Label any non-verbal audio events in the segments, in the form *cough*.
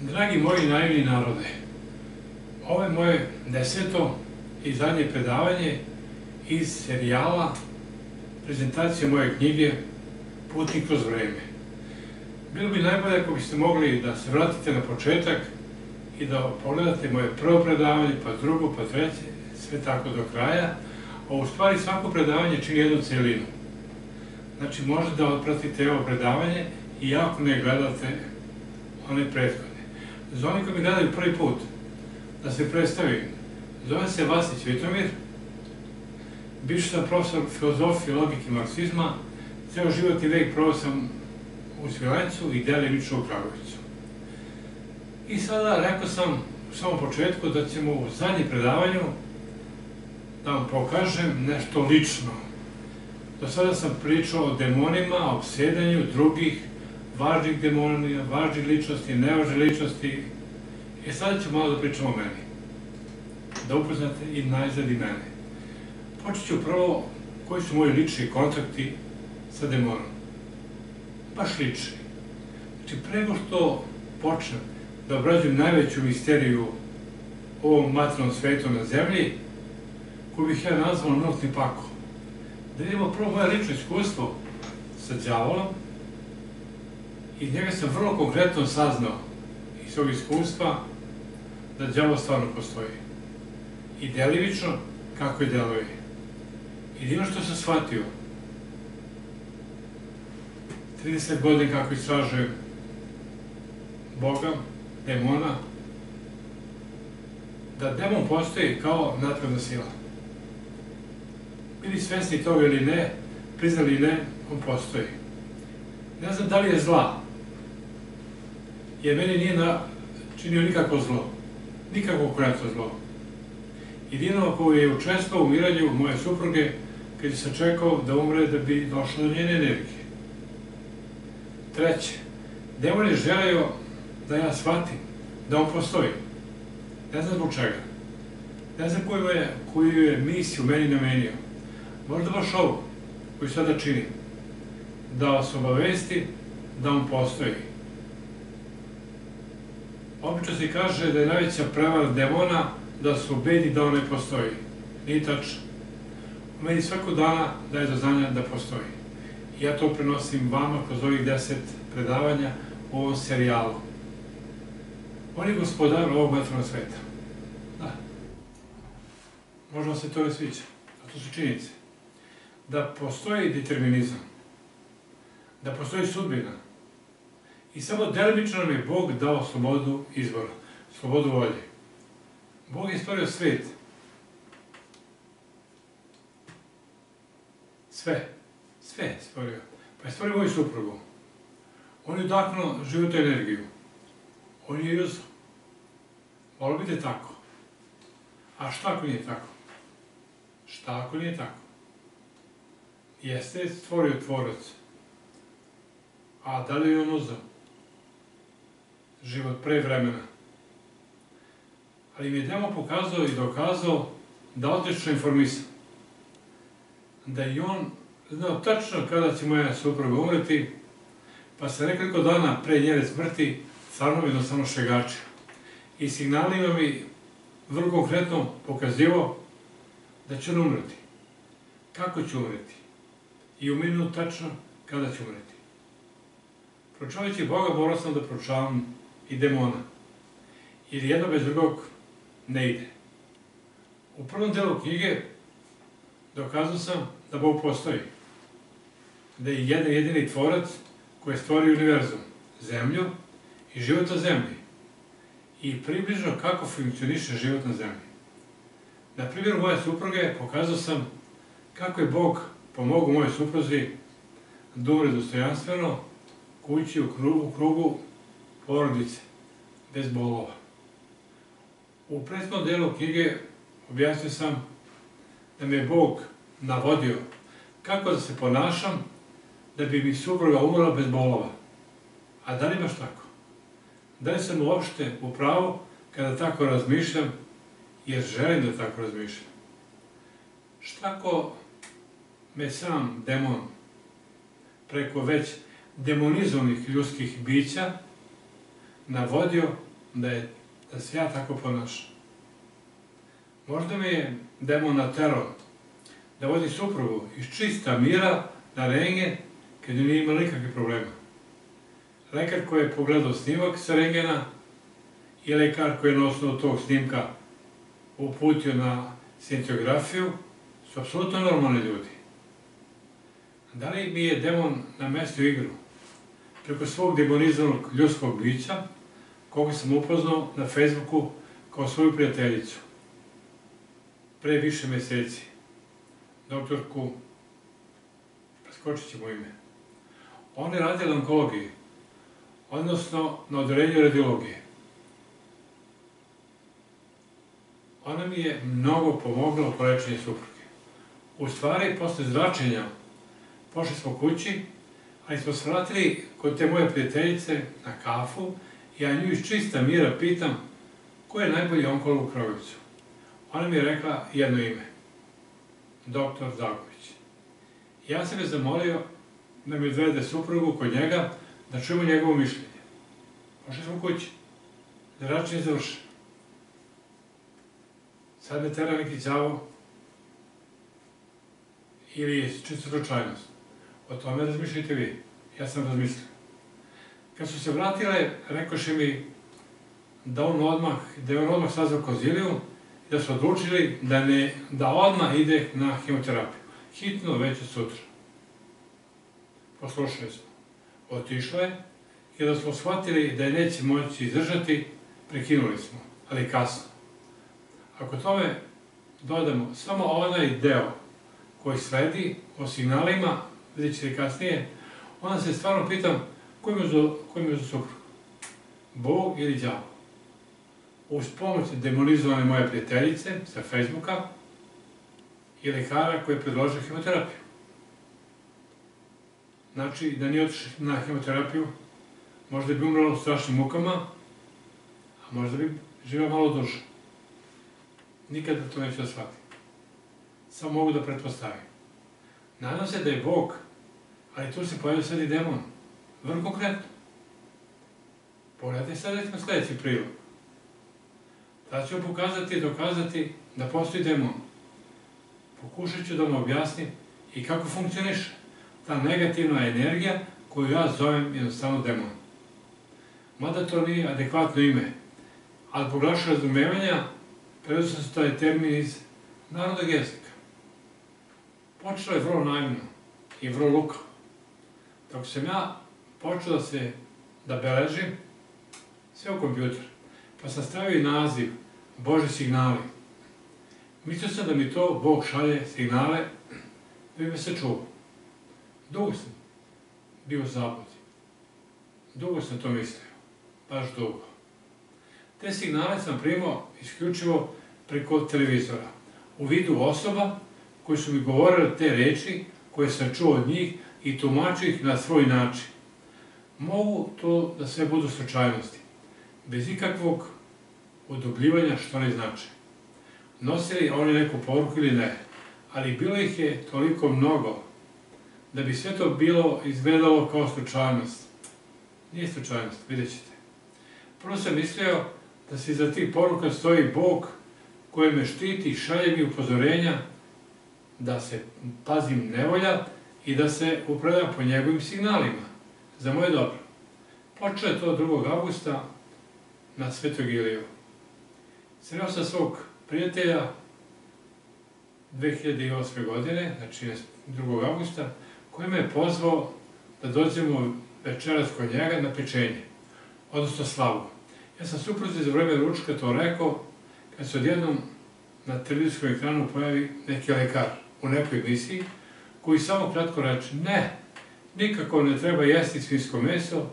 Dragi moji naivni narode, ovo je moje deseto i zadnje predavanje iz serijala prezentacije moje knjige Putnik kroz vreme. Bilo bi najbolje ako biste mogli da se vratite na početak i da pogledate moje prvo predavanje, pa drugo, pa treće, sve tako do kraja, a u stvari svako predavanje čini jednu celinu. Znači, možete da otpratite ovo predavanje i ako ne gledate one prethodne. Za oni koji mi gledaju prvi put, da se predstavim, zove se Vasić Vitomir, bivši sam profesor filozofije, logike i marksizma, ceo životni vek provao sam u Svilencu i delimično u Kragovicu. I sada rekao sam u samom početku da ćemo u zadnjem predavanju da vam pokažem nešto lično. Do sada sam pričao o demonima, o psedanju drugih važnih demonija, važnih ličnosti, nevažnih ličnosti. I sada ću malo da pričam o meni. Da upoznate i najzad i mene. Počet ću prvo koji su moji lični kontakti sa demonom. Baš lični. Znači, prego što počnem da obrađujem najveću misteriju ovom materijalnom svetu na zemlji, koju bih ja nazvao notni pako. Da vidimo prvo moje lično iskustvo sa djavolom, i njega sam vrlo konkretno saznao iz svog iskustva da djavo stvarno postoji. I delimično kako je deluje. Jedino što sam shvatio, 30 godina kako istražujem Boga, demona, da demon postoji kao natredna sila. Bili svesni toga ili ne, priznali ne, on postoji. Ne znam da li je zla, jer meni nije na, činio nikako zlo. Nikako konkretno zlo. Jedino koji je učestvao u umiranju moje supruge, kad se čekao da umre da bi došlo do njene energije. Treće, demon je želeo da ja shvatim da on postoji. Ne znam zbog čega. Ne znam koju je, koju je misiju meni namenio. Možda baš ovo, koju sada činim. Da vas obavesti da on postoji Obično se kaže da je najveća prevara demona da se ubedi da on ne postoji. Nije tačno. Meni svakog dana daje do znanja da postoji. Ja to prenosim vama kroz ovih deset predavanja u ovom serijalu. On je gospodar ovog materijalnog sveta. Da. Možda se to ne sviđa. A to su činjenice. Da postoji determinizam. Da postoji sudbina I samo delimično nam je Bog dao slobodu izbora, slobodu volje. Bog je stvorio svet. Sve. Sve je stvorio. Pa je stvorio moju suprugu. On je udaknuo životu energiju. On je uzao. Volio bi da tako. A šta ako nije tako? Šta ako nije tako? Jeste stvorio tvorac. A da li je on uzao? Život pre vremena. Ali mi je demo pokazao i dokazao da odlično informisan. Da i on znao tačno kada će moja supruga umreti, pa se nekoliko dana pre njene smrti stvarno jednostavno šegačio. I signalima mi vrlo konkretno pokazivo da će on umreti. Kako će umreti? I u minut tačno kada će umreti. Pročavajući Boga, morao sam da pročavam i demona. Jer jedno bez drugog ne ide. U prvom delu knjige dokazao sam da Bog postoji. Da je jedan jedini tvorac koji je stvorio univerzum, zemlju i život na zemlji. I približno kako funkcioniše život na zemlji. Na primjeru moje supruge pokazao sam kako je Bog pomogao moje supruzi da umre dostojanstveno kući u krugu, porodice, bez bolova. U prethodnom delu knjige objasnio sam da me Bog navodio kako da se ponašam da bi mi supruga umrla bez bolova. A da li baš tako? Da li sam uopšte u pravu kada tako razmišljam, jer želim da tako razmišljam? Šta ako me sam demon preko već demonizovanih ljudskih bića navodio da, je, da se ja tako ponašam. Možda mi je demon naterao da vodi suprugu iz čista mira na renge kad nije imala nikakve problema. Lekar koji je pogledao snimak sa rengena i lekar koji je na osnovu tog snimka uputio na scintiografiju su apsolutno normalni ljudi. Da li mi je demon namestio igru? Preko svog demonizovanog ljudskog bića, koga sam upoznao na Facebooku kao svoju prijateljicu. Pre više meseci. Doktorku, preskočit ćemo ime. Ona je radila onkologiji, odnosno na odeljenju radiologije. Ona mi je mnogo pomogla u lečenju supruge. U stvari, posle zračenja, pošli smo kući, ali smo se vratili kod te moje prijateljice na kafu, ja nju iz čista mira pitam ko je najbolji onkolog u Krogujevcu. Ona mi je rekla jedno ime, doktor Zagović. Ja sam je zamolio da mi odvede suprugu kod njega, da čujemo njegovo mišljenje. Pošli smo kući, zračenje završeno. Sad me tera neki đavo ili je čisto slučajnost. O tome razmišljajte vi. Ja sam razmislio. Kad su se vratile, rekoše mi da on odmah, da je on odmah sazvao konziliju da su odlučili da, ne, da odmah ide na hemoterapiju. Hitno već od sutra. Poslušali smo. Otišla je i da smo shvatili da je neće moći izdržati, prekinuli smo, ali kasno. Ako tome dodamo samo onaj deo koji sledi o signalima, vidjet ćete kasnije, onda se stvarno pitam ko mi za, ko mi za suprug? Bog ili đavo? Uz pomoć demonizovane moje prijateljice sa Facebooka i lekara koji je predložio hemoterapiju. Znači, da nije otišao na hemoterapiju, možda bi umrla u strašnim mukama, a možda bi živao malo duže. Nikada to neću da shvatim. Samo mogu da pretpostavim. Nadam se da je Bog, ali tu se pojavio sad i demon. Vrlo konkretno. Pogledajte sad recimo sledeći prilog. Tada ću pokazati i dokazati da postoji demon. Pokušat ću da vam objasnim i kako funkcioniše ta negativna energija koju ja zovem jednostavno demon. Mada to nije adekvatno ime, ali poglašu razumevanja preuzeo sam taj termin iz narodnog jezika. Počelo je vrlo naivno i vrlo luka. Dok sam ja počeo da se, da beležim sve u kompjuter, pa sam stavio naziv Bože signali. Mislio sam da mi to Bog šalje signale da bi me se čuo. Dugo sam bio zabudi. Dugo sam to mislio. Baš dugo. Te signale sam primao isključivo preko televizora, u vidu osoba koji su mi govorili te reči koje sam čuo od njih i tumačio ih na svoj način. Mogu to da sve budu slučajnosti, bez ikakvog udobljivanja što ne znači. Nosili oni neku poruku ili ne, ali bilo ih je toliko mnogo da bi sve to bilo izgledalo kao slučajnost. Nije slučajnost, vidjet ćete. Prvo sam mislio da se iza tih poruka stoji Bog koji me štiti, šalje mi upozorenja da se pazim nevolja i da se upravljam po njegovim signalima za moje dobro. Počeo je to 2. augusta na Svetog Iliju. Sreo sam svog prijatelja 2008. godine, znači 2. augusta, koji me je pozvao da dođemo večeras kod njega na pečenje, odnosno slavu. Ja sam suprozi za vreme ručka to rekao, kad se odjednom na televizijskom ekranu pojavi neki lekar u nekoj emisiji, koji samo kratko reče, ne, nikako ne treba jesti svinsko meso,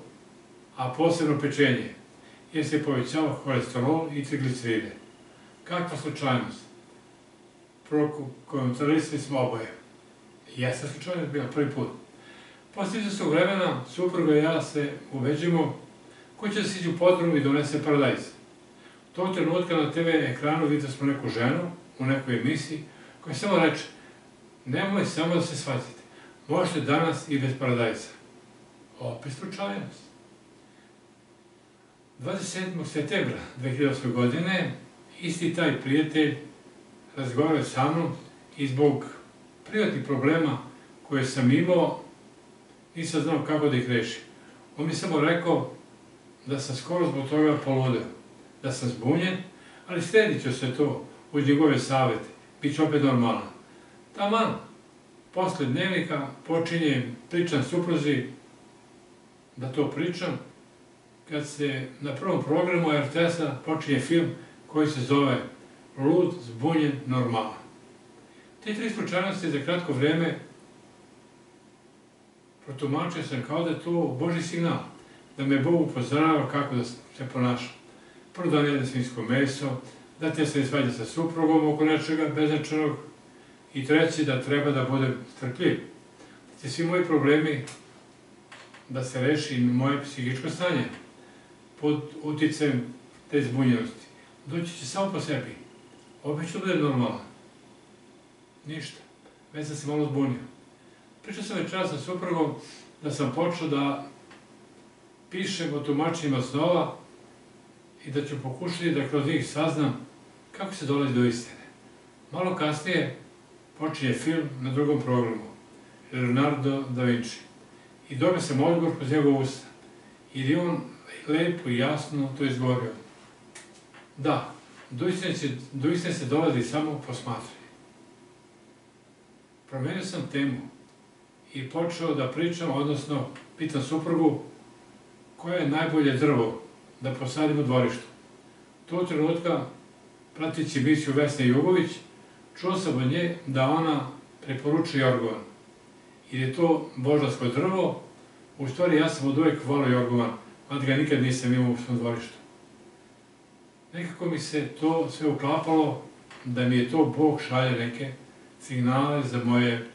a posebno pečenje, jer se povećava holesterol i trigliceride. Kakva slučajnost? Prokomentarisali smo oboje. Jeste slučajnost bila prvi put. Posle izvestog vremena, supruga i ja se uveđemo ko će da siđe u podrum i donese paradajz. Tog trenutka na TV ekranu videli smo neku ženu u nekoj emisiji koja samo reče nemoj samo da se shvatite, možete danas i bez paradajza. Opet slučajnost. 27. septembra 2008. godine isti taj prijatelj razgovarao sa mnom i zbog privatnih problema koje sam imao nisam znao kako da ih rešim. On mi samo rekao da sam skoro zbog toga poludeo, da sam zbunjen, ali sredit ću se to uz njegove savete, bit ću opet normalan. Taman, posle dnevnika počinjem, pričam supruzi, da to pričam, kad se na prvom programu RTS-a počinje film koji se zove Lud, zbunjen, normalan. Te tri slučajnosti za kratko vreme protumačio sam kao da je to Boži signal, da me Bog upozorava kako da se ponašam. Prvo da ne jedem svinsko meso, da te se ne svađa sa suprugom oko nečega beznačajnog i treći da treba da budem strpljiv. Da će svi moji problemi da se reši moje psihičko stanje pod uticajem te zbunjenosti. Doći će samo po sebi. Opet ću da budem normalan. Ništa. Već sam se malo zbunio. Pričao sam večera sa suprugom da sam počeo da pišem o tumačenjima snova i da ću pokušati da kroz njih saznam kako se dolazi do istine. Malo kasnije počinje film na drugom programu, Leonardo da Vinci. I dobio sam odgovor kroz njegov usta. I on lepo i jasno to izgovorio. Da, do istine, se, dolazi samo posmatranje. Promenio sam temu i počeo da pričam, odnosno pitam suprugu koje je najbolje drvo da posadim u dvorištu. Tog trenutka, pratići emisiju Vesne Jugović, čuo sam od nje da ona preporučuje Jorgovan. Jer je to božansko drvo, u stvari ja sam od uvek volio Jorgovan, mada ga nikad nisam imao u svom dvorištu. Nekako mi se to sve uklapalo da mi je to Bog šalje neke signale za moje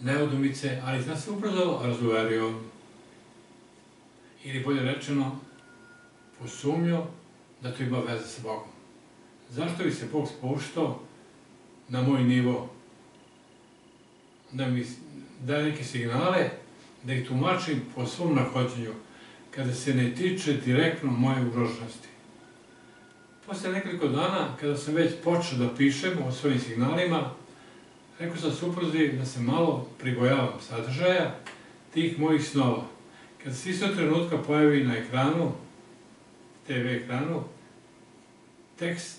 neudomice, ali sam se ubrzo razuverio. Ili bolje rečeno, posumnio da to ima veze sa Bogom. Zašto bi se Bog spuštao na moj nivo? Da mi daje neke signale, da ih tumačim po svom nahođenju, kada se ne tiče direktno moje ugroženosti. Posle nekoliko dana, kada sam već počeo da pišem o svojim signalima, rekao sam supruzi da se malo pribojavam sadržaja tih mojih snova. Kad se istog trenutka pojavi na ekranu, TV ekranu, tekst,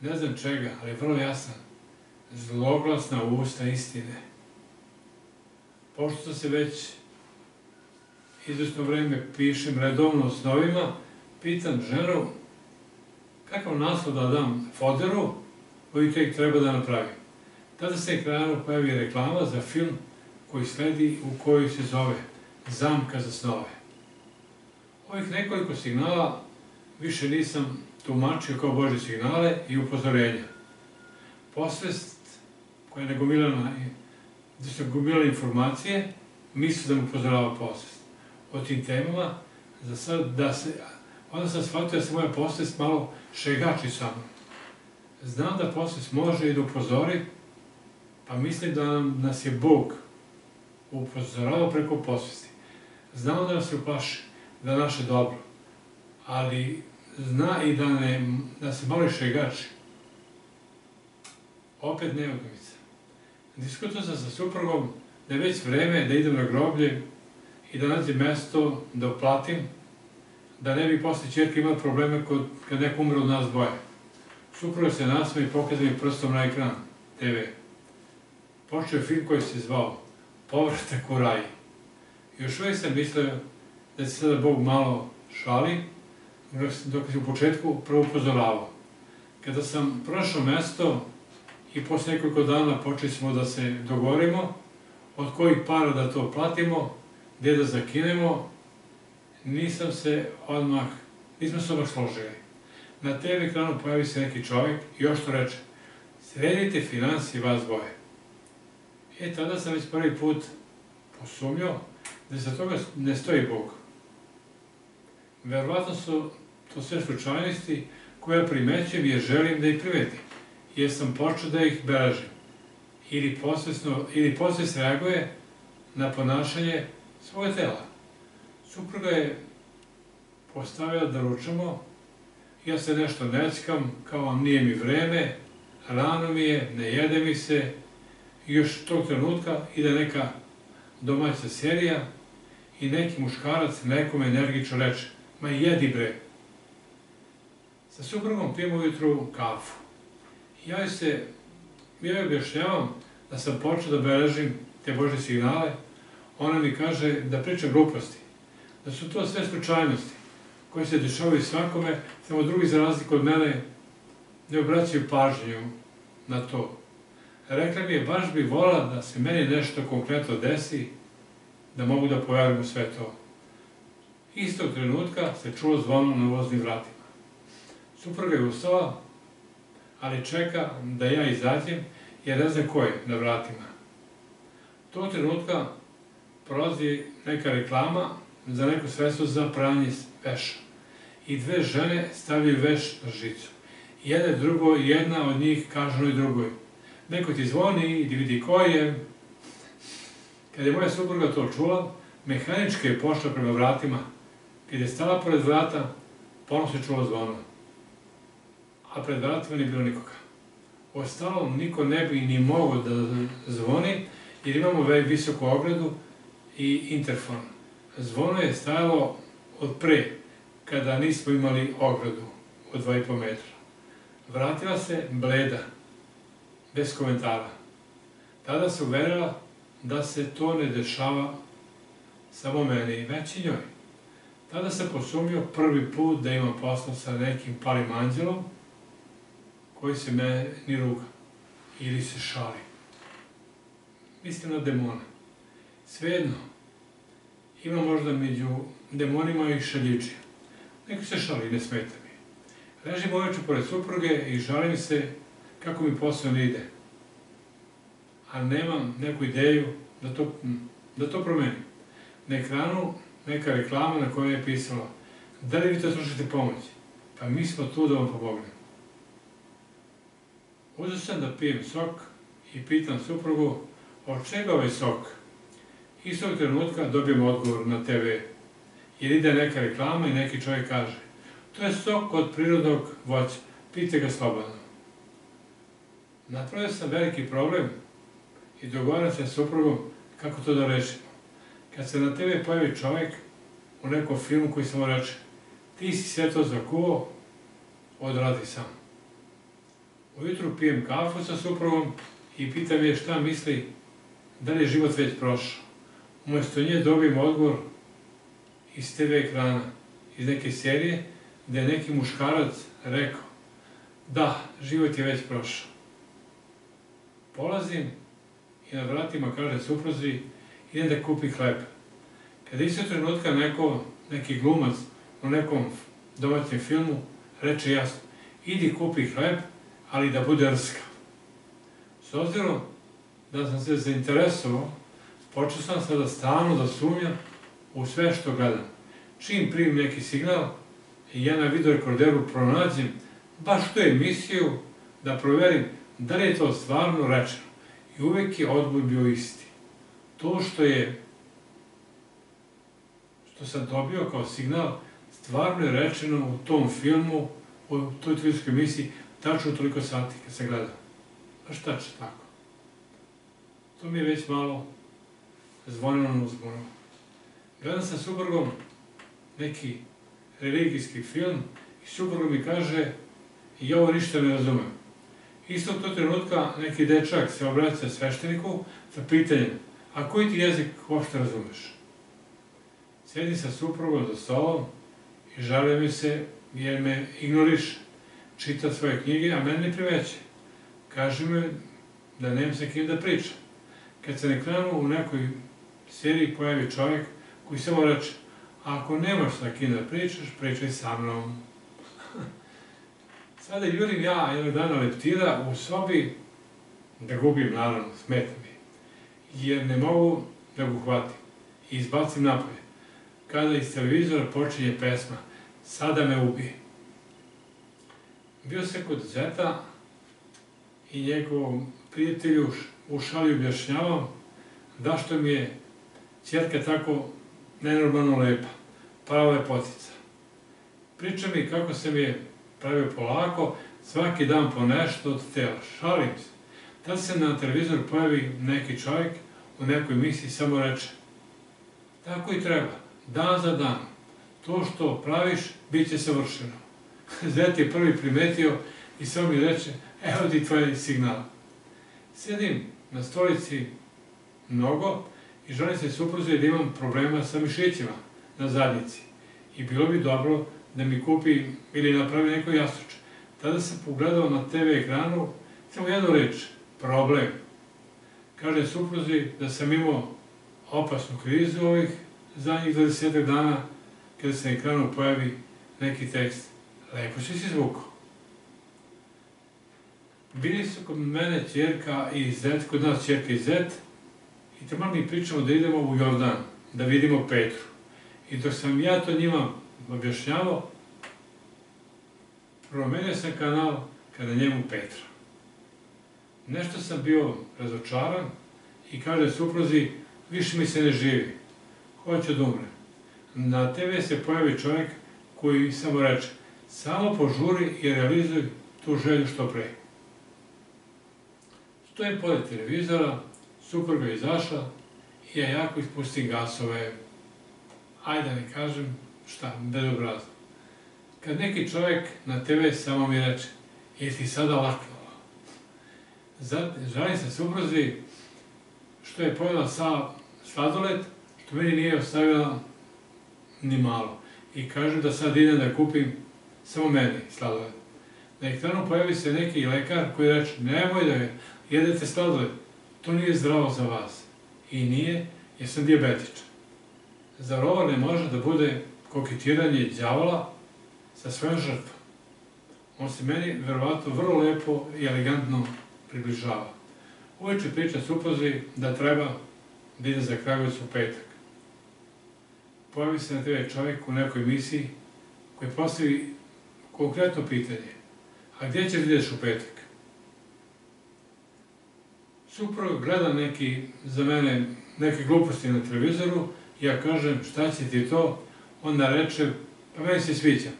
ne znam čega, ali vrlo jasan, zloglasna usta istine. Pošto se već izvesno vreme pišem redovno o snovima, pitam ženu kakav naslov da dam foderu koji tek treba da napravim. Tada se ekranu pojavi reklama za film koji sledi u kojoj se zove Zamka za snove. Ovih nekoliko signala više nisam tumačio kao Bože signale i upozorenja. Posvest koja je nagomilana, da su gomilane informacije, misli da mu upozorava posvest. O tim temama, za sad da se, onda sam shvatio da se moja posvest malo šegači sa mnom. Znam da posvest može i da upozori, pa mislim da nas je Bog upozorao preko posvesti. Znamo da nas se uplaši, da je naše dobro, ali zna i da, ne, da se malo šegači. Opet neudomica. Diskutuo sam sa suprugom da je već vreme da idem na groblje i da nađem mesto da uplatim, da ne bi posle čerke imala probleme kod, kad neko umre od nas dvoje. Supruga se nasma i pokazuje prstom na ekran TV. Počeo je film koji se zvao Povratak u raj. Još uvijek sam mislio da se sada Bog malo šali, dok se u početku prvo upozoravao. Kada sam prošao mesto i posle nekoliko dana počeli smo da se dogovorimo od kojih para da to platimo, gde da zakinemo, nisam se odmah, nismo se odmah složili. Na TV ekranu pojavi se neki čovjek i još to reče, sredite financije vas dvoje. E, tada sam već prvi put posumnjao da za toga ne stoji Bog. Verovatno su to sve slučajnosti koje primećujem jer želim da ih primetim, jer sam počeo da ih beležim. Ili posvesno, ili reaguje na ponašanje svoje tela. Supruga je postavila da ručamo, ja se nešto neckam, kao nije mi vreme, rano mi je, ne jede mi se, još tog trenutka ide neka domaća serija i neki muškarac nekom energično reče, ma jedi bre. Sa suprugom pijem ujutru kafu. Ja se, ja joj objašnjavam da sam počeo da beležim te Bože signale, ona mi kaže da pričam gluposti, da su to sve slučajnosti koje se dešavaju svakome, samo drugi za razliku od mene ne obraćaju pažnju na to. Rekla mi je, baš bi volila da se meni nešto konkretno desi, da mogu da poverujem u sve to. Istog trenutka se čulo zvono na voznim vratima. Supruga je ustala, ali čeka da ja izađem, jer ne zna ko je na vratima. Tog trenutka prolazi neka reklama za neko sredstvo za pranje veša. I dve žene stavljaju veš na žicu. Jedna drugo, jedna od njih kaže onoj drugoj. Neko ti zvoni i vidi ko je. Kad je moja supruga to čula, mehanički je pošla prema vratima. Kad je stala pored vrata, ponovno se čulo zvono. A pred vratima nije bilo nikoga. Ostalom, niko ne bi ni mogao da zvoni, jer imamo visoku ogradu i interfon. Zvono je stajalo od pre, kada nismo imali ogradu od 2,5 metra. Vratila se bleda, bez komentara. Tada se uverila da se to ne dešava samo meni, već i njoj. Tada sam posumio prvi put da imam posla sa nekim palim anđelom koji se meni ruga ili se šali. Mislim na demona. Svejedno, ima možda među demonima i šaljičija. Neko se šali, ne smeta mi. Ležim uveče pored supruge i žalim se kako mi posao ne ide. A nemam neku ideju da to, da to promenim. Na ekranu neka reklama na kojoj je pisalo da li vi to slušate pomoć? Pa mi smo tu da vam pomognemo. Uzeo sam da pijem sok i pitam suprugu od čega ovaj sok? Istog trenutka dobijem odgovor na TV. Jer ide neka reklama i neki čovjek kaže to je sok od prirodnog voća, pite ga slobodno. Napravio sam veliki problem i dogovaram se s suprugom kako to da rešimo. Kad se na TV pojavi čovjek u nekom filmu koji samo reče ti si sve to zakuo, odradi sam. Ujutru pijem kafu sa suprugom i pitam je šta misli da li je život već prošao. Umesto nje dobijem odgovor iz TV ekrana, iz neke serije, gde je neki muškarac rekao da, život je već prošao. Polazim i na vratima kaže supruzi idem da kupim hleb. Kada isto trenutka neko, neki glumac u nekom domaćem filmu reče jasno, idi kupi hleb, ali da bude rskav. S obzirom da sam se zainteresovao, počeo sam sada stalno da sumnjam u sve što gledam. Čim primim neki signal, ja na videorekorderu pronađem baš tu emisiju da proverim da li je to stvarno rečeno. I uvek je odboj bio isti. To što je što sam dobio kao signal, stvarno je rečeno u tom filmu, u toj televizijskoj emisiji, tačno toliko sati kad se gleda. Baš tačno tako. To mi je već malo zvonilo na uzbunu. Gledam sa subrgom neki religijski film i suprug mi kaže i ovo ništa ne razumem. Istog to trenutka neki dečak se obraća svešteniku sa pitanjem a koji ti jezik uopšte razumeš? Sedi sa suprugom za stolom i žale mi se jer me ignoriše. Čita svoje knjige, a mene ne priveće. Kaže mi da nemam sa kim da pričam. Kad se nekranu u nekoj seriji pojavi čovjek koji samo reče ako nemaš sa kim da pričaš, pričaj sa mnom. *laughs* Sada jurim ja jednog dana leptira u sobi da gubim, naravno, smeta mi. Jer ne mogu da ga uhvatim. I izbacim napolje. Kada iz televizora počinje pesma Sada me ubije. Bio se kod zeta i njegovom prijatelju u šali objašnjavao da što mi je čerka tako nenormalno lepa, prava lepotica. Priča mi kako se mi je pravio polako, svaki dan po nešto od tela. Šalim se. Tad se na televizor pojavi neki čovjek u nekoj misiji samo reče tako i treba, dan za dan. To što praviš, bit će savršeno. Zet je prvi primetio i samo mi reče, evo ti tvoj signal. Sjedim na stolici mnogo i želim se supruzi da imam problema sa mišićima na zadnjici. I bilo bi dobro da mi kupi ili napravi neko jastuče. Tada sam pogledao na TV ekranu samo jednu reč, problem. Kaže supruzi da sam imao opasnu krizu ovih zadnjih 20 dana kada se na ekranu pojavi neki tekst. Lepo si si zvukao. Bili su kod mene čerka i zet, kod nas čerka i zet, i tamo mi pričamo da idemo u Jordan, da vidimo Petru. I dok sam ja to njima objašnjavao, promenio sam kanal kada njemu Petra. Nešto sam bio razočaran i kaže supruzi, više mi se ne živi, hoću da umre. Na TV se pojavi čovjek koji samo reče, samo požuri i realizuj tu želju što pre. Stojim pored televizora, supruga je izašla i ja jako ispustim gasove, ajde da ne kažem šta, bezobrazno. Kad neki čovjek na TV samo mi reče, je ti sada laknulo? Žalim se supruzi što je pojela sa sladoled, što meni nije ostavila ni malo. I kažem da sad idem da kupim samo meni sladoled. Na ekranu pojavi se neki lekar koji reče, nemoj da jedete sladoled, to nije zdravo za vas. I nije, jer sam diabetičan. Zar ovo ne može da bude koketiranje djavola sa svojom žrtvom? On se meni, verovatno, vrlo lepo i elegantno približava. Uveče priča supruzi da treba da ide za Kragovic u petak. Pojavi se na TV čovjek u nekoj emisiji koji postavi konkretno pitanje. A gdje ćeš da ideš u petak? Suprug gleda neki, za mene, neke gluposti na televizoru, ja kažem šta će ti to, onda reče, pa meni se sviđa.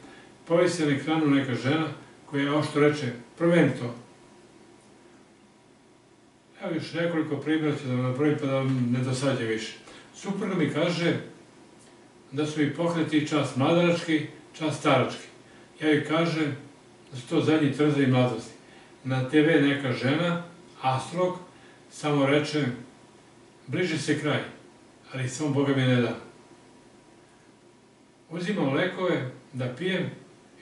Pojavi se na ekranu neka žena koja ošto reče, promeni to. Evo još nekoliko primjera ću da vam napravim pa da vam ne dosađe više. Supruga mi kaže da su mi pokreti čas mladarački, čas starački. Ja joj kažem da su to zadnji trzavi mladosti. Na TV neka žena, astrolog, samo reče bliže se kraj, ali samo Boga mi ne da. Uzimam lekove da pijem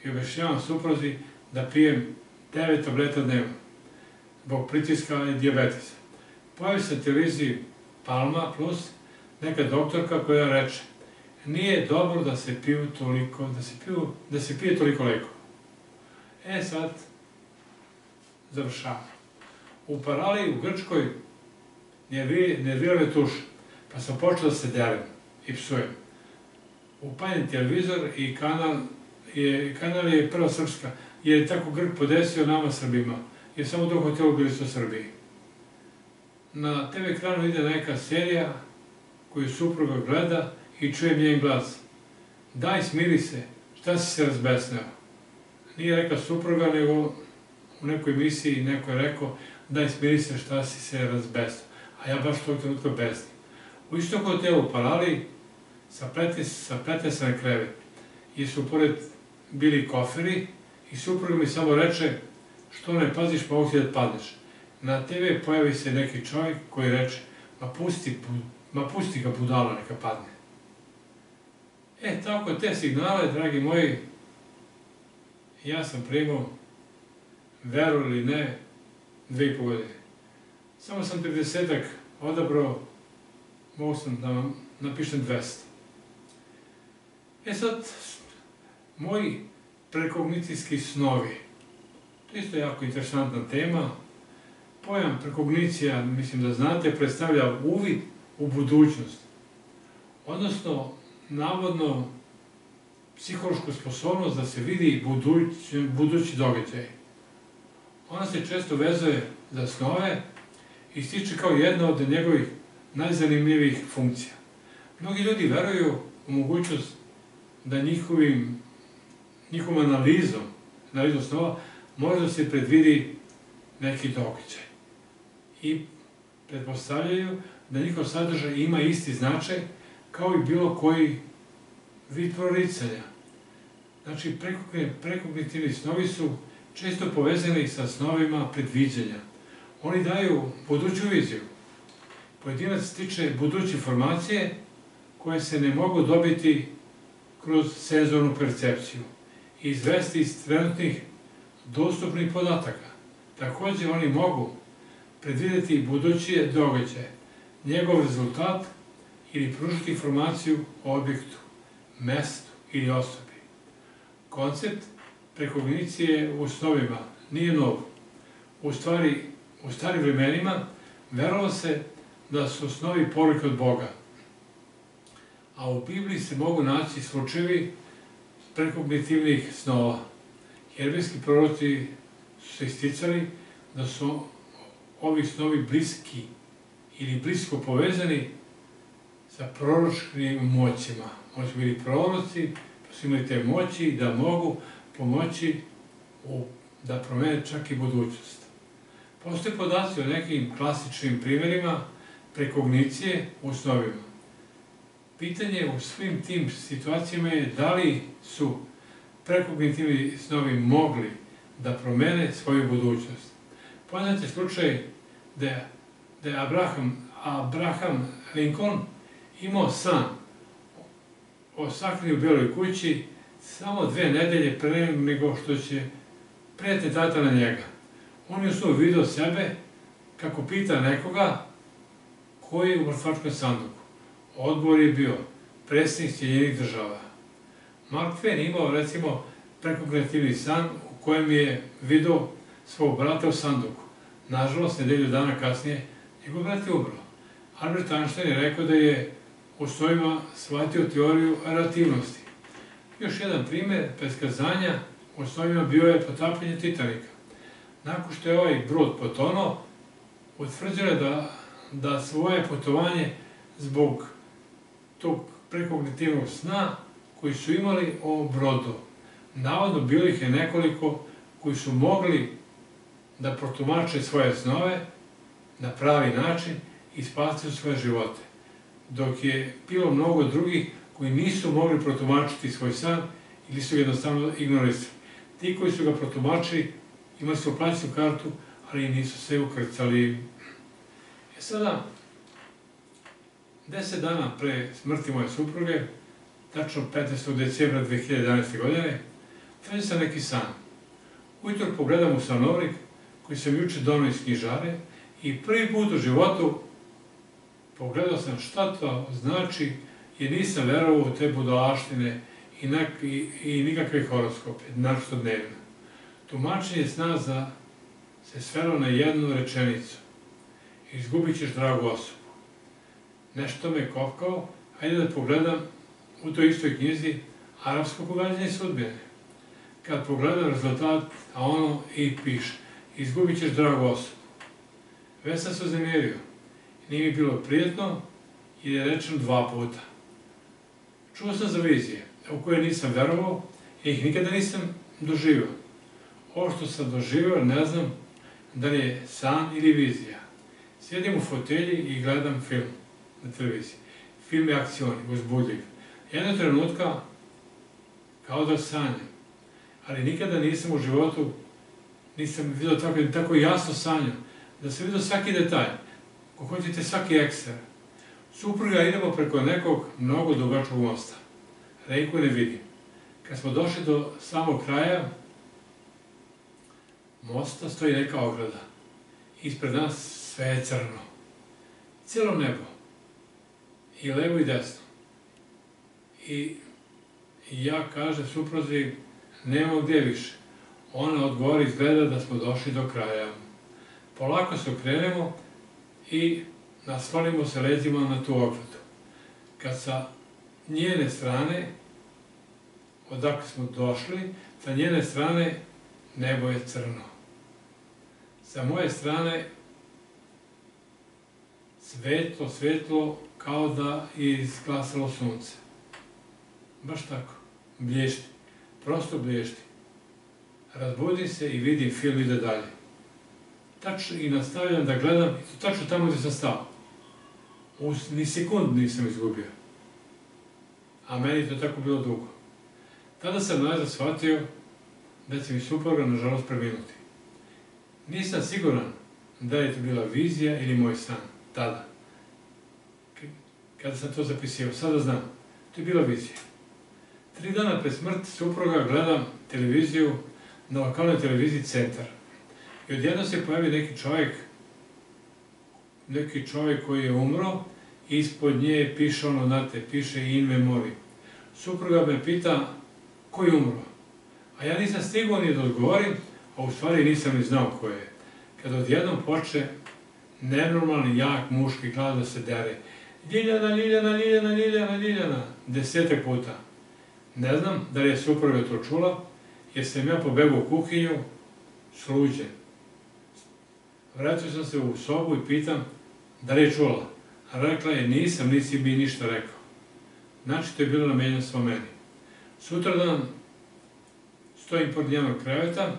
i objašnjavam suprozi da pijem 9 tableta dnevno zbog pritiska i diabetesa. Pojavi se televiziji Palma plus neka doktorka koja reče nije dobro da se piju toliko, da se, piju, da se pije toliko lekova. E sad, završavamo. U Parali u Grčkoj nervira me tuš, pa sam počeo da se delim i psujem. Upaljen televizor i kanal je, kanal je prva srpska, jer je tako Grk podesio nama Srbima, jer samo dok hotelu bili su Srbiji. Na TV ekranu ide neka serija koju supruga gleda i čujem njen glas. Daj, smiri se, šta si se razbesneo? Nije rekla supruga, nego u nekoj emisiji neko je rekao daj, smiri se, šta si se razbesneo. A ja baš tog trenutka besnim. U istom hotelu Parali saplete se na krevet i su pored bili koferi i supruga mi samo reče što ne paziš, pa ovdje da padneš. Na TV pojavi se neki čovjek koji reče ma pusti, ma pusti ga budala, neka padne. E, tako te signale, dragi moji, ja sam primao, veru ili ne, dve i po godine. Samo sam 30-ak odabrao, mogu sam da vam napišem 200. E sad, moji prekognicijski snovi. To je isto jako interesantna tema. Pojam prekognicija, mislim da znate, predstavlja uvid u budućnost. Odnosno, navodno, psihološku sposobnost da se vidi budući, budući događaj. Ona se često vezuje za snove i stiče kao jedna od njegovih najzanimljivijih funkcija. Mnogi ljudi veruju u mogućnost da njihovim, njihovom analizom, analizom snova, može da se predvidi neki događaj. I pretpostavljaju da njihov sadržaj ima isti značaj kao i bilo koji vid proricanja. Znači, prekognitivni snovi su često povezani sa snovima predviđanja. Oni daju buduću viziju. Pojedinac stiče buduće informacije koje se ne mogu dobiti kroz senzornu percepciju i izvesti iz trenutnih dostupnih podataka. Takođe, oni mogu predvideti buduće događaje, njegov rezultat ili pružiti informaciju o objektu, mestu ili osobi. Koncept prekognicije u snovima nije nov. U stvari, u starim vremenima verovalo se da su snovi poruke od Boga. A u Bibliji se mogu naći slučajevi prekognitivnih snova. Herbijski proroci su se isticali da su ovi snovi bliski ili blisko povezani sa proročkim moćima. Moći bili proroci, pa su imali te moći da mogu pomoći da promene čak i budućnost. Postoje podaci o nekim klasičnim primjerima prekognicije u snovima. Pitanje u svim tim situacijama je da li su prekognitivni snovi mogli da promene svoju budućnost. Poznate slučaj da je, da je Abraham, Abraham Lincoln imao san o u Beloj kući samo dve nedelje pre nego što će prijatelj tata na njega. On je u svoj video sebe kako pita nekoga koji je u mrtvačkom sanduku. Odgovor je bio predsjednik Sjedinjenih država. Mark Twain imao recimo prekognitivni san u kojem je video svog brata u sanduku. Nažalost, nedelju dana kasnije, njegov brat je umro. Albert Einstein je rekao da je u svojima shvatio teoriju relativnosti. Još jedan primer preskazanja u svojima bio je potapanje Titanika. Nakon što je ovaj brod potonuo, utvrđeno je da, da svoje putovanje zbog tog prekognitivnog sna koji su imali o brodu. Navodno bilo ih je nekoliko koji su mogli da protumače svoje snove na pravi način i spasiti svoje živote. Dok je bilo mnogo drugih koji nisu mogli protumačiti svoj san ili su jednostavno ignorisali. Ti koji su ga protumačili imali su plaćenu kartu, ali nisu se ukrcali. E sada, deset dana pre smrti moje supruge, tačno 15. decembra 2011. godine, traži sam neki san. Ujutro pogledam u sanovnik koji sam juče donao iz knjižare i prvi put u životu pogledao sam šta to znači i nisam verovao u te budalaštine i, i, i nikakve horoskope, našto dnevno. Tumačenje sna za se svelo na jednu rečenicu. Izgubit ćeš dragu osobu. Nešto me kopkao, hajde da pogledam u toj istoj knjizi Arabsko pogađanje sudbine. Kad pogledam rezultat, a ono i piše, izgubit ćeš dragu osobu. Već sam se zamijerio. Nije mi bilo prijetno, jer je rečeno dva puta. Čuo sam za vizije, u koje nisam verovao i ih nikada nisam doživio. Ovo što sam doživio, ne znam da li je san ili vizija. Sjedim u fotelji i gledam film na televiziji. Film je akcioni, uzbudljiv. Jednog trenutka, kao da sanjam, ali nikada nisam u životu, nisam vidio tako, tako jasno sanjam, da sam vidio svaki detalj, ako hoćete svaki ekster. Supruga idemo preko nekog mnogo dugačkog mosta. Rejku ne vidim. Kad smo došli do samog kraja mosta stoji neka ograda. Ispred nas sve je crno. Cijelo nebo. I levo i desno. I ja kažem suprozi, nema gdje više. Ona odgovori izgleda da smo došli do kraja. Polako se okrenemo i naslonimo se leđima na tu ogradu. Kad sa njene strane, odakle smo došli, sa njene strane nebo je crno. Sa moje strane svetlo, svetlo, kao da je izglasalo sunce. Baš tako, blješti. prosto blješti. Razbudim se i vidim film ide dalje. Tačno i nastavljam da gledam, i to tačno tamo gde sam stao. Ni sekund nisam izgubio. A meni to tako bilo dugo. Tada sam nazad shvatio da će mi supruga, nažalost, preminuti. Nisam siguran da je to bila vizija ili moj san, tada. Kada sam to zapisio, sada znam, to je bila vizija. Tri dana pre smrti supruga gledam televiziju na lokalnoj televiziji Centar. I odjedno se pojavi neki čovjek, neki čovjek koji je umro, ispod nje piše ono, znate, piše in memori. Supruga me pita, ko je umro? A ja nisam stigao ni da odgovorim, a u stvari nisam ni znao ko je. Kada odjednom poče nenormalni, jak muški glas da se dere. Ljiljana, Ljiljana, Ljiljana, Ljiljana, Ljiljana, desetak puta. Ne znam da li je supruga to čula, jer sam ja pobegao u kuhinju, sluđen. Vratio sam se u sobu i pitam da li je čula. A rekla je, nisam, nisi mi ništa rekao. Znači, to je bilo namenjeno svo meni. Sutradan stojim pored njenog kreveta,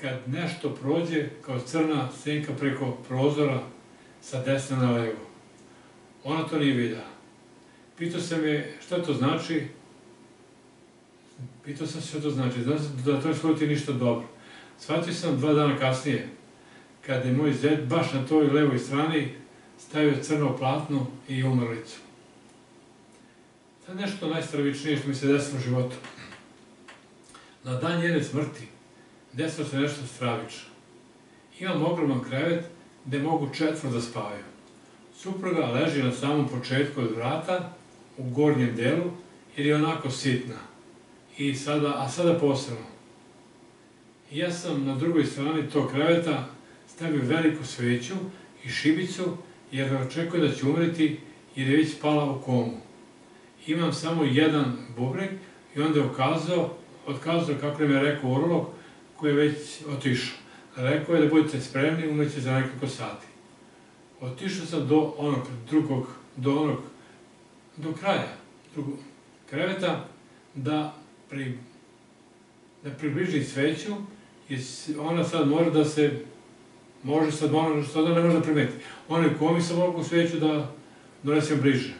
kad nešto prođe kao crna senka preko prozora sa desna na levo. Ona to nije videla. Pitao se me šta to znači, pitao sam se šta to znači, znači da to ne sluti ništa dobro. Shvatio sam dva dana kasnije, kada je moj zed baš na toj levoj strani stavio crno platno i umrlicu. To je nešto najstravičnije što mi se desilo u životu. Na dan njene smrti desilo se nešto stravično. Imam ogroman krevet gde mogu četvro da spavaju. Supruga leži na samom početku od vrata, u gornjem delu, jer je onako sitna. I sada, a sada posebno. Ja sam na drugoj strani tog kreveta stavio veliku sveću i šibicu, jer očekuje da će umreti, jer je već spala u komu. Imam samo jedan bubrek i onda je okazao, otkazao kako je me rekao urolog, koji je već otišao. Rekao je da budete spremni, umreće za nekoliko sati. Otišao sam do onog drugog, do onog, do kraja drugog kreveta, da, pri, da približim sveću, ona sad mora da se, može sad, ona sada ne može da primeti. Ona je komi sam mogu sveću da donesem bliže.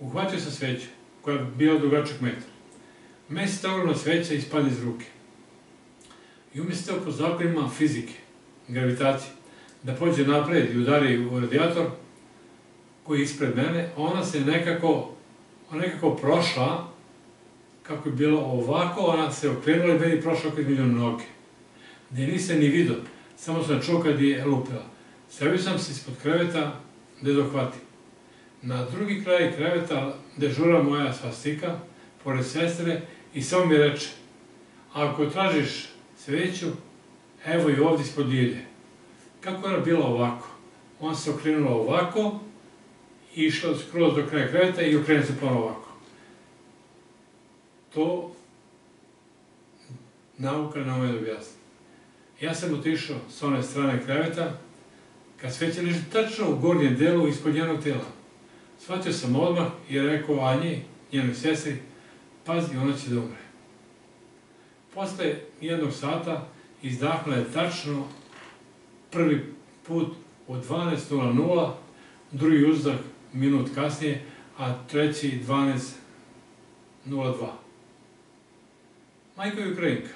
Uhvatio sam sveću, koja je bila dugačak metra. Ta ogromna sveća ispadne iz ruke. I umjesto po zakonima fizike, gravitacije, da pođe napred i udari u radijator koji je ispred mene, ona se nekako, ona nekako prošla, kako je bilo ovako, ona se okrenula i meni prošla kod milion noge. Gde nisam ni vidio, samo sam čuo kad je lupila. Stavio sam se ispod kreveta da je dohvatim. Na drugi kraj kreveta dežura moja svastika, pored sestre, i samo mi reče, ako tražiš sveću, evo i ovdje ispod ilje. Kako je ona bila ovako? On se okrenula ovako, išla skroz do kraja kreveta i okrene se ponovno ovako. To nauka ne ume da objasni. Ja sam otišao s one strane kreveta, kad sveća leži tačno u gornjem delu ispod njenog tela. Shvatio sam odmah i rekao Anji, njenoj sestri, pazi, ona će da umre. Posle jednog sata izdahnula je tačno prvi put u 12.00, drugi uzdah minut kasnije, a treći 12.02. Majka je Ukrajinka,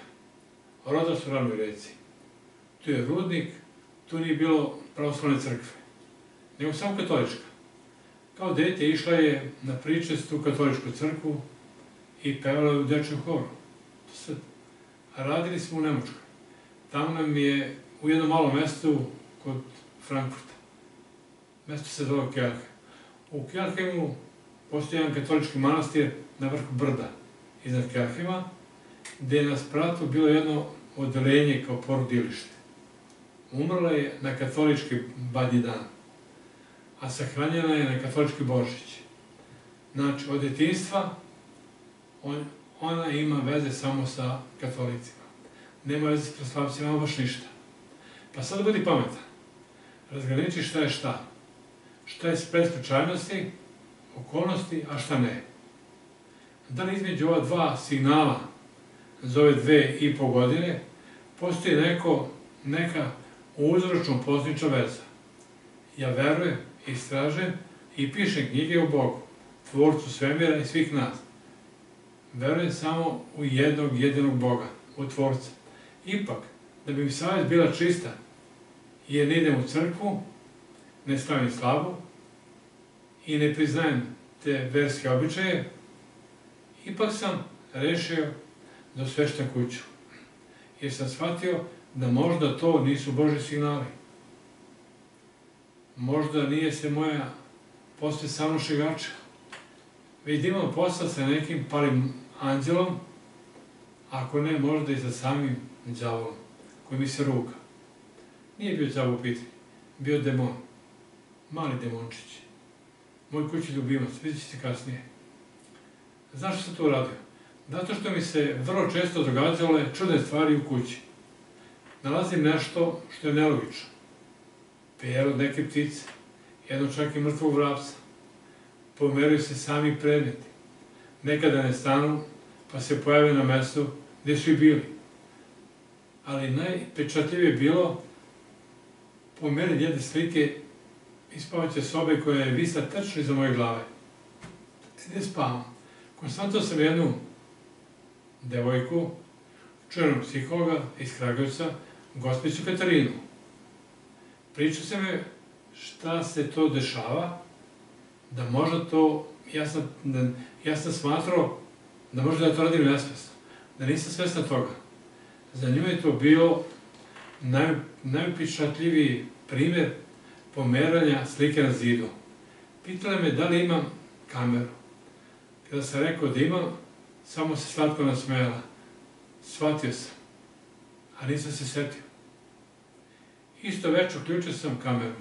roda su ravnoj reci. Tu je rudnik, tu nije bilo pravoslavne crkve, nego samo katolička. Kao dete išla je na pričestu katoličku crkvu i pevala je u dečjem horu. To se radili smo u Nemočkoj. Tamo nam je u jednom malom mestu kod Frankfurta. Mesto se zove Kelhe. U Kelheimu postoji jedan katolički manastir na vrhu brda iznad Kelheima, gde je na spratu bilo jedno odelenje kao porodilište. Umrla je na katolički badnji dan, a sahranjena je na katolički božić. Znači, od detinstva on, ona ima veze samo sa katolicima. Nema veze s proslavcima, nema baš ništa. Pa sad budi pametan. Razgraniči šta je šta. Šta je spred slučajnosti, okolnosti, a šta ne. da li između ova dva signala za ove dve i po godine postoji neko, neka uzročno posljedniča veza. Ja verujem, istražujem i pišem knjige o Bogu, tvorcu svemira i svih nas. Verujem samo u jednog jedinog Boga, u tvorca. Ipak, da bi mi savjest bila čista, jer ne idem u crkvu, ne stavim slavu i ne priznajem te verske običaje, ipak sam rešio da osveštam kuću. Jer sam shvatio da možda to nisu Boži signali. Možda nije se moja posle samo šegača. Već da imam posla sa nekim palim anđelom, ako ne, možda i sa samim džavolom, koji mi se ruka. Nije bio džavo u pitanju, bio demon, mali demončić. Moj kući ljubimac, vidjet ćete kasnije. Zašto sam to uradio? Zato što mi se vrlo često događale čudne stvari u kući. Nalazim nešto što je nelogično. Per od neke ptice, jedno čak i mrtvog vrapca. Pomeraju se sami predmeti. Nekada ne stanu, pa se pojave na mestu gde su i bili. Ali najpečatljivije bilo pomeriti jedne slike iz spavaće sobe koja je visla tačno iza moje glave. Gde spavam? Konstantno sam jednu devojku, čuvenog psihologa iz Kragujevca, gospicu Katarinu. Pričao se me šta se to dešava, da možda to, ja sam, da, ja sam smatrao da možda ja to radim nesvesno, da nisam svesna toga. Za nju je to bio naj, najupičatljiviji primer pomeranja slike na zidu. Pitala me da li imam kameru. Kada sam rekao da imam, samo se slatko nasmejala. Shvatio sam, a nisam se setio. Isto već uključio sam kameru.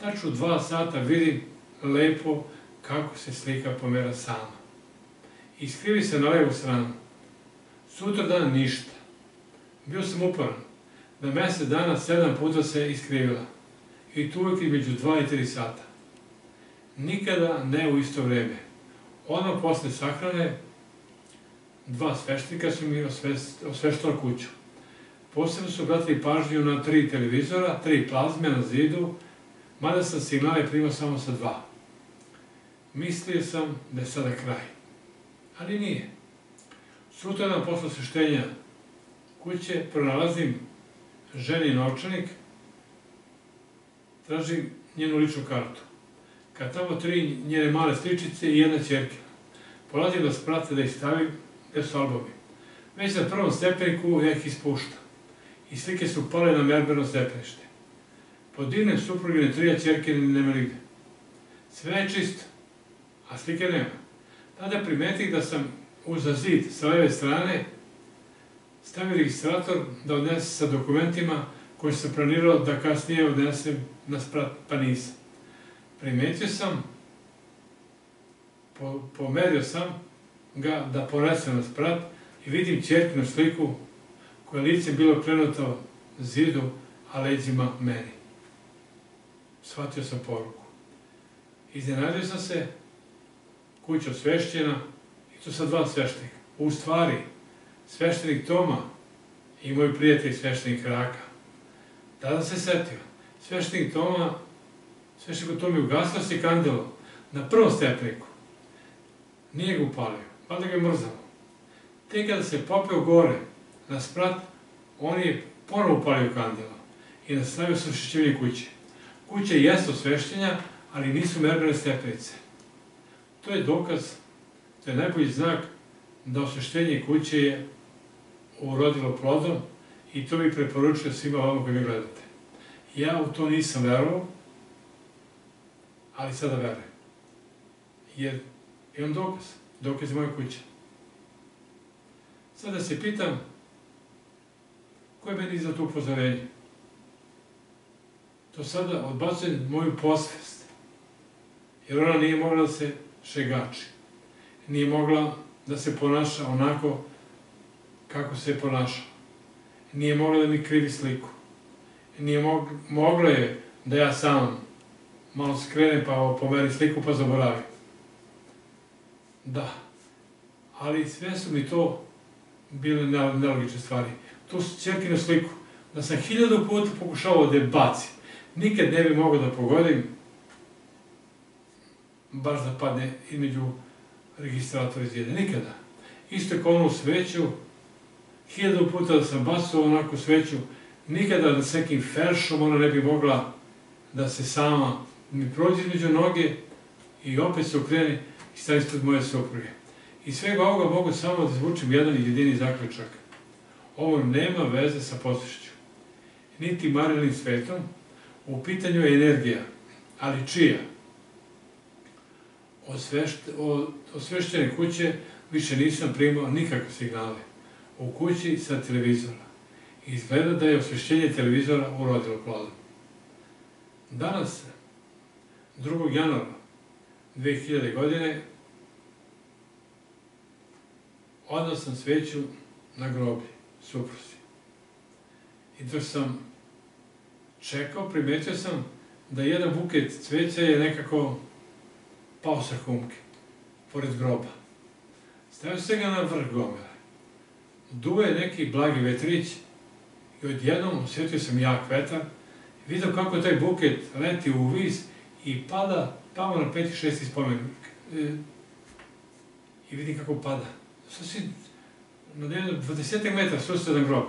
Tačno dva sata vidim lepo kako se slika pomera sama. Iskrivi se na levu stranu. Sutra dan ništa. Bio sam uporan da mesec dana sedam puta se iskrivila. I tu uvijek između dva i tri sata. Nikada ne u isto vreme. Ono posle sahrane, dva sveštika su mi osveštala kuću. Posebno su obratili pažnju na tri televizora, tri plazme na zidu, mada sam signale primao samo sa dva. Mislio sam da je sada kraj. Ali nije. Sutra nam posle sveštenja kuće pronalazim ženi novčanik, tražim njenu ličnu kartu kad tamo tri njene male sličice i jedna čerka. Polazim da sprate da ih stavim, gde su albumi. Već na prvom stepeniku ja ih ispuštam. I slike su pale na merberno stepenište. Podignem suprugine trija čerke nema nigde. Sve je čisto, a slike nema. Tada primetih da sam uza zid sa leve strane stavio registrator da odnese sa dokumentima koji sam planirao da kasnije odnesem na sprat, pa nisam primetio sam, po, pomerio sam ga da ponesem na sprat i vidim čerkinu sliku koja lice bilo krenuto zidu, a leđima meni. Shvatio sam poruku. Iznenadio sam se, kuća osvešćena, i to sa dva sveštenika. U stvari, sveštenik Toma i moj prijatelj sveštenik Raka. Tada se setio. Sveštenik Toma Svešnik to mi ugasio se kandilo na prvom stepeniku. Nije ga upalio, valjda ga je mrzalo. Te kada se popeo gore na sprat, on je ponovo upalio kandilo i nastavio sa ošišćivanje kuće. Kuća jeste osvešćenja, ali nisu merbene stepenice. To je dokaz, to je najbolji znak da osveštenje kuće je urodilo plodom i to bih preporučio svima vama koji me gledate. Ja u to nisam verovao, ali sada verujem. Jer imam dokaz, dokaz je moja kuća. Sada se pitam, ko je meni za to upozorenje? To sada odbacujem moju posvest, jer ona nije mogla da se šegači. Nije mogla da se ponaša onako kako se ponaša. Nije mogla da mi krivi sliku. Nije mogla je da ja sam malo skrene pa pomeri sliku pa zaboravi. Da, ali sve su mi to bile nelogične stvari. Tu na sliku, da sam hiljadu puta pokušavao da je bacim. Nikad ne bi mogao da pogodim, baš da padne između registratora iz. Nikada. Isto kao onu sveću, hiljadu puta da sam bacao onako sveću, nikada da s nekim feršom ona ne bi mogla da se sama mi prođe između noge i opet se okrene i stane ispred moje supruge. I svega ovoga mogu samo da zvučim jedan jedini zaključak. Ovo nema veze sa posvešću, niti marilnim svetom, u pitanju je energija, ali čija? Od osveštene kuće više nisam primao nikakve signale. U kući sa televizora. Izgleda da je osvešćenje televizora urodilo plodom. Danas, 2. januara 2000. godine, odao sam sveću na groblje, suprusi. I dok sam čekao, primetio sam da jedan buket cveća je nekako pao sa humke, pored groba. Stavio se ga na vrh gomera. Duo je neki blagi vetrić i odjednom osjetio sam jak vetar vidio kako taj buket leti u vis i pada tamo na peti, šesti spomenik. E, I vidim kako pada. Sasvim, na jedno 20 metara susedan grob.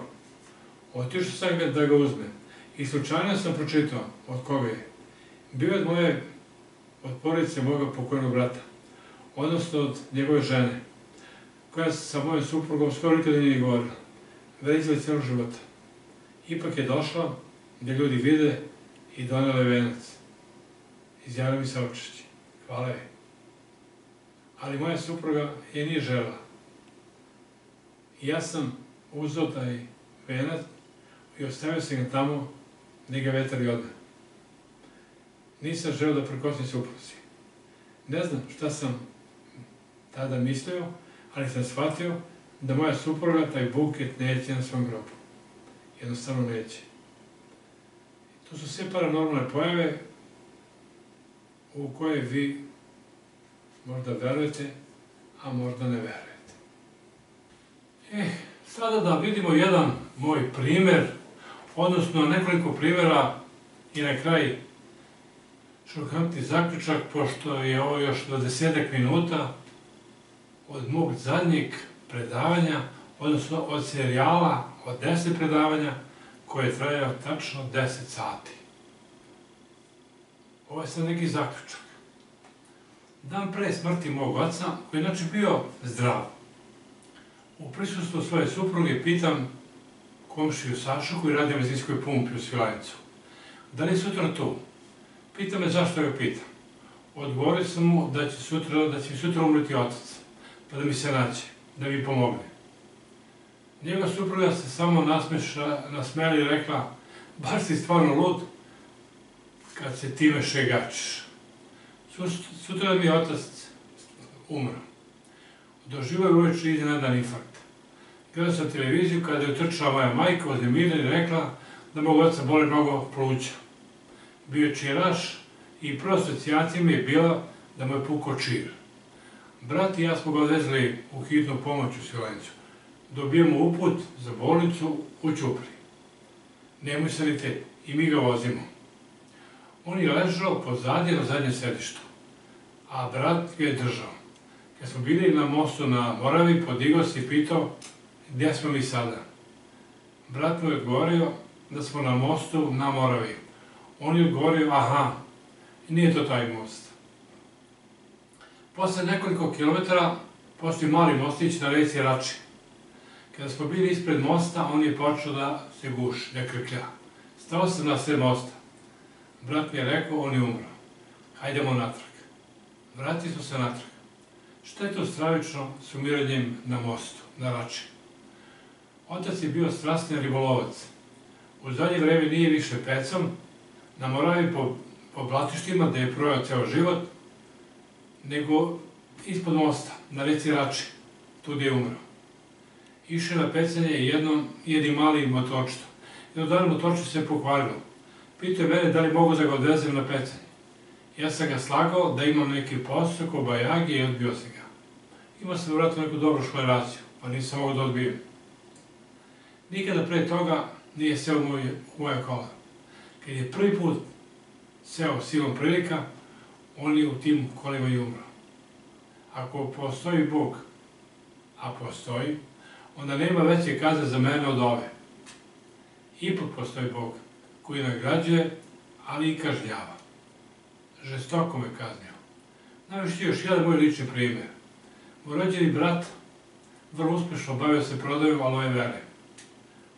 Otišao sam ga da ga uzme. I slučajno sam pročitao od koga je. Bio od moje, od porodice moga pokojnog brata. Odnosno od njegove žene. Koja sa mojom suprugom skoro nikada nije govorila. Vređila cijelo života. Ipak je došla da ljudi vide i donela je venac. Izjavila mi saočešće. Hvala je. Ali moja supruga je nije žela. Ja sam uzao taj venac i ostavio sam ga tamo gdje ga vetar i odne. Nisam želeo da prekosim supruzi. Ne znam šta sam tada mislio, ali sam shvatio da moja supruga taj buket neće na svom grobu. Jednostavno neće. To su sve paranormalne pojave u koje vi možda verujete, a možda ne verujete. E, sada da vidimo jedan moj primer, odnosno nekoliko primjera i na kraj šokantni zaključak, pošto je ovo još do desetak minuta od mog zadnjeg predavanja, odnosno od serijala od deset predavanja, koje je trajao tačno 10 sati. Ovo je sad neki zaključak. Dan pre smrti mog oca, koji je znači bio zdrav, u prisustvu svoje supruge pitam komšiju Sašu koji radi u pumpi u Svilajcu. Da li je sutra tu? Pita me zašto ga pitam. Odgovorio sam mu da će sutra, da će mi sutra umreti otac, pa da mi se naće, da mi pomogne. Njega supruga se samo nasmeša, nasmela i rekla, baš si stvarno lud kad se time šegačiš. Sutra mi je otac umro. Doživao je uveče iznenadan infarkt. Gledao sam televiziju kada je utrčala moja majka od Emine i rekla da mog oca boli mnogo pluća. Bio je čiraš i prva asocijacija mi je bila da mu je pukao čir. Brat i ja smo ga odvezli u hitnu pomoć u Silencu dobijemo uput za bolnicu u Ćupri. Nemoj te, i mi ga vozimo. On je ležao pozadnje na zadnjem sedištu, a brat ga je držao. Kad smo bili na mostu na Moravi, podigao se i pitao gdje smo mi sada. Brat mu je odgovorio da smo na mostu na Moravi. On je odgovorio, aha, nije to taj most. Posle nekoliko kilometara postoji mali mostić na reci Rači. Kada smo bili ispred mosta, on je počeo da se guši, da krklja. Stao sam na sve mosta. Brat mi je rekao, on je umro. Hajdemo natrag. Vratili smo se natrag. Šta je to stravično s umiranjem na mostu, na Rači? Otac je bio strastni ribolovac. U zadnje vreme nije više pecom, na Moravi po, po blatištima, gde je projao ceo život, nego ispod mosta, na reci Rači, tu gdje je umro išao na pecanje jednom, jednim malim motočtom. Jedno dan motočto se pokvarilo. Pitao je mene da li mogu da ga odvezem na pecanje. Ja sam ga slagao da imam neki posao ko bajagi i odbio se ga. Imao sam vratno neku dobru školeraciju, pa nisam mogao da odbijem. Nikada pre toga nije seo u moje, u moje kola. Kad je prvi put seo silom prilika, on je u tim kolima i umro. Ako postoji Bog, a postoji, onda nema veće kaze za mene od ove. Ipak postoji Bog koji nagrađuje, ali i kažnjava. Žestoko me kaznio. Navešću još jedan moj lični primjer. Moj brat vrlo uspešno bavio se prodajom aloe vere.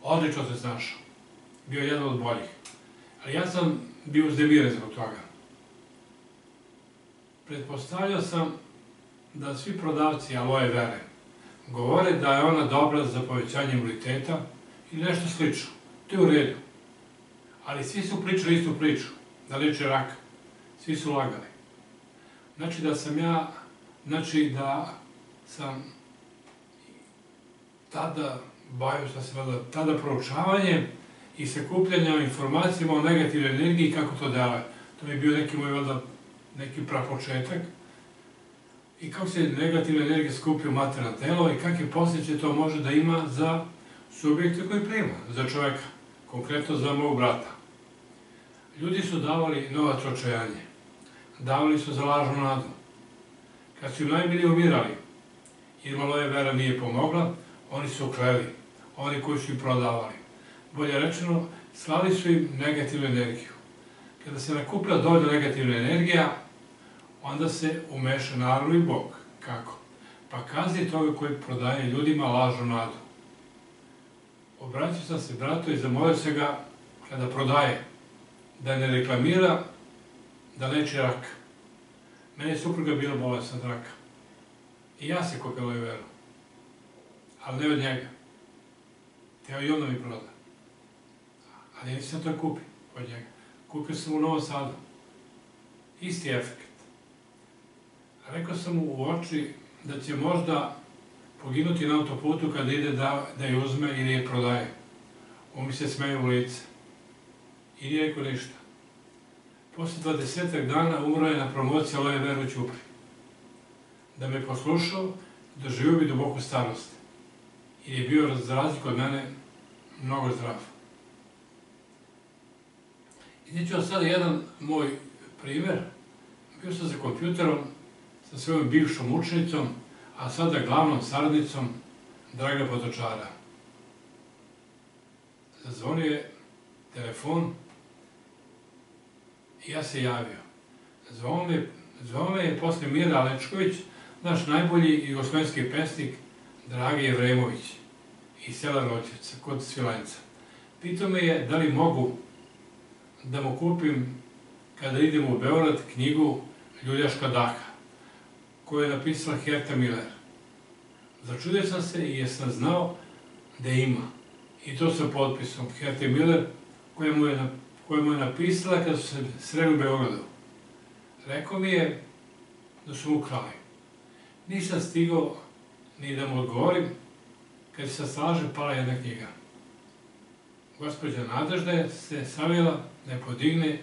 Odlično se snašao. Bio jedan od boljih. Ali ja sam bio uzdemiren zbog toga. Pretpostavljao sam da svi prodavci aloe vere govore da je ona dobra za povećanje imuniteta ili nešto slično. To je u redu. Ali svi su pričali istu priču, da leče rak. Svi su lagali. Znači da sam ja, znači da sam tada bavio sam se vada, tada proučavanjem i sakupljanja informacijama o negativnoj energiji kako to deluje. To mi je bio neki moj vada, neki prapočetak. I kako se negativna energija skupi u materijalno telo i kakve posljedice to može da ima za subjekte koji prima, za čoveka, konkretno za mog brata. Ljudi su davali novac očajanje, davali su za lažnu nadu. Kad su im najmilije umirali, jer malo je vera nije pomogla, oni su ukleli, oni koji su im prodavali. Bolje rečeno, slali su im negativnu energiju. Kada se nakupila dovoljno negativna energija, onda se umeša naravno i Bog. Kako? Pa kazni toga koji prodaje ljudima lažnu nadu. Obraćao sam se bratu i zamolio se ga kada prodaje, da ne reklamira da leči rak. Mene je supruga bila bolesna od raka. I ja se kupila i veru. Ali ne od njega. Teo i onda mi proda. Ali ja nisam to kupio od njega. Kupio sam u Novom Sadu. Isti efekt. Rekao sam mu u oči da će možda poginuti na autoputu kada ide da, da je uzme ili je prodaje. On mi se smeje u lice. I nije rekao ništa. Posle 20 dana umro je na promociji Aloje Veru Ćupri. Da me poslušao, doživio bi duboku starost. I je bio, za razliku od mene, mnogo zdrav. Izniću vam sada jedan moj primer. Bio sam za kompjuterom sa svojom bivšom učenicom, a sada glavnom saradnicom Draga Potočara. Zazvonio je telefon i ja se javio. Zvao me, zvao me je posle Mira Alečković, naš najbolji jugoslovenski pesnik Dragi Jevremović iz sela Roćevca, kod Svilanjca. Pitao me je da li mogu da mu kupim kada idem u Beograd knjigu Ljuljaška daha, koju je napisala Herta Miller. Začudio sam se i jesam znao da ima. I to sa potpisom Herta Miller, koja mu je, koja mu je napisala kada su se sreli u Beogradu. Rekao mi je da su mu krali. Nisam stigao ni da mu odgovorim, kad se slaže pala jedna knjiga. Gospođa Nadežda se savjela da je podigne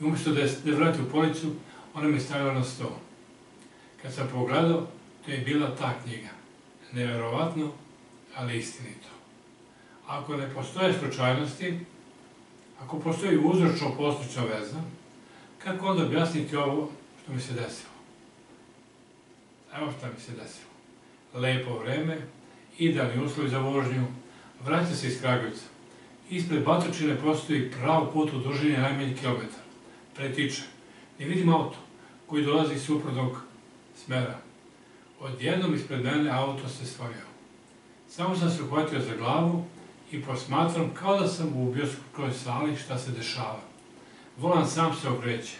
i umjesto da je, da vrati u policu, ona me stavila na sto. Kad sam pogledao, to je bila ta knjiga. Neverovatno, ali istinito. Ako ne postoje slučajnosti, ako postoji uzročno poslična veza, kako onda objasniti ovo što mi se desilo? Evo šta mi se desilo. Lepo vreme, idealni uslovi za vožnju, vraća se iz Kragujevca. Ispred Batočine postoji prav put u dužini najmanji kilometar. Pretiče. Ne vidim auto koji dolazi iz suprotnog smera. Odjednom ispred mene auto se stvorio. Samo sam se uhvatio za glavu i posmatram kao da sam u bioskopskoj sali šta se dešava. Volan sam se okreće.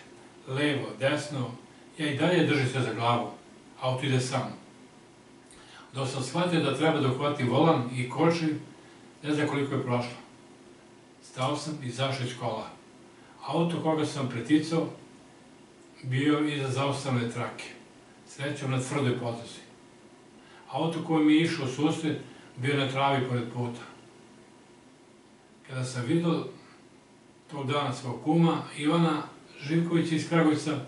Levo, desno, ja i dalje držim se za glavu. Auto ide sam. Dok sam shvatio da treba da uhvatim volan i kočim, ne znam koliko je prošlo. Stao sam i zašao iz kola. Auto koga sam preticao bio iza zaustavne trake. Srećom na tvrdoj potosi. Auto koji mi je išao susret bio na travi pored puta. Kada sam vidio tog dana svog kuma, Ivana Živkovića iz Kragovica,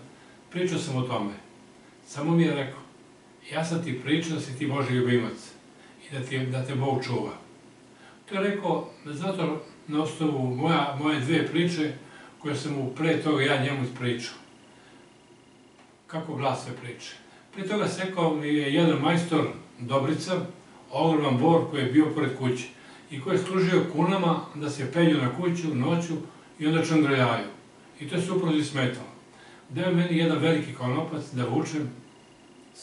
pričao sam o tome. Samo mi je rekao, ja sam ti pričao da si ti Boži ljubimac i da, ti, da te Bog čuva. To je rekao zato na osnovu moja, moje dve priče koje sam mu pre toga ja njemu ispričao. Kako glase priče. Prije toga sekao mi je jedan majstor Dobrica, ogroman bor koji je bio pored kuće i koji je služio kunama da se penju na kuću noću i onda čangrljaju. I to je suprozi smetalo. Deo meni jedan veliki konopac da vučem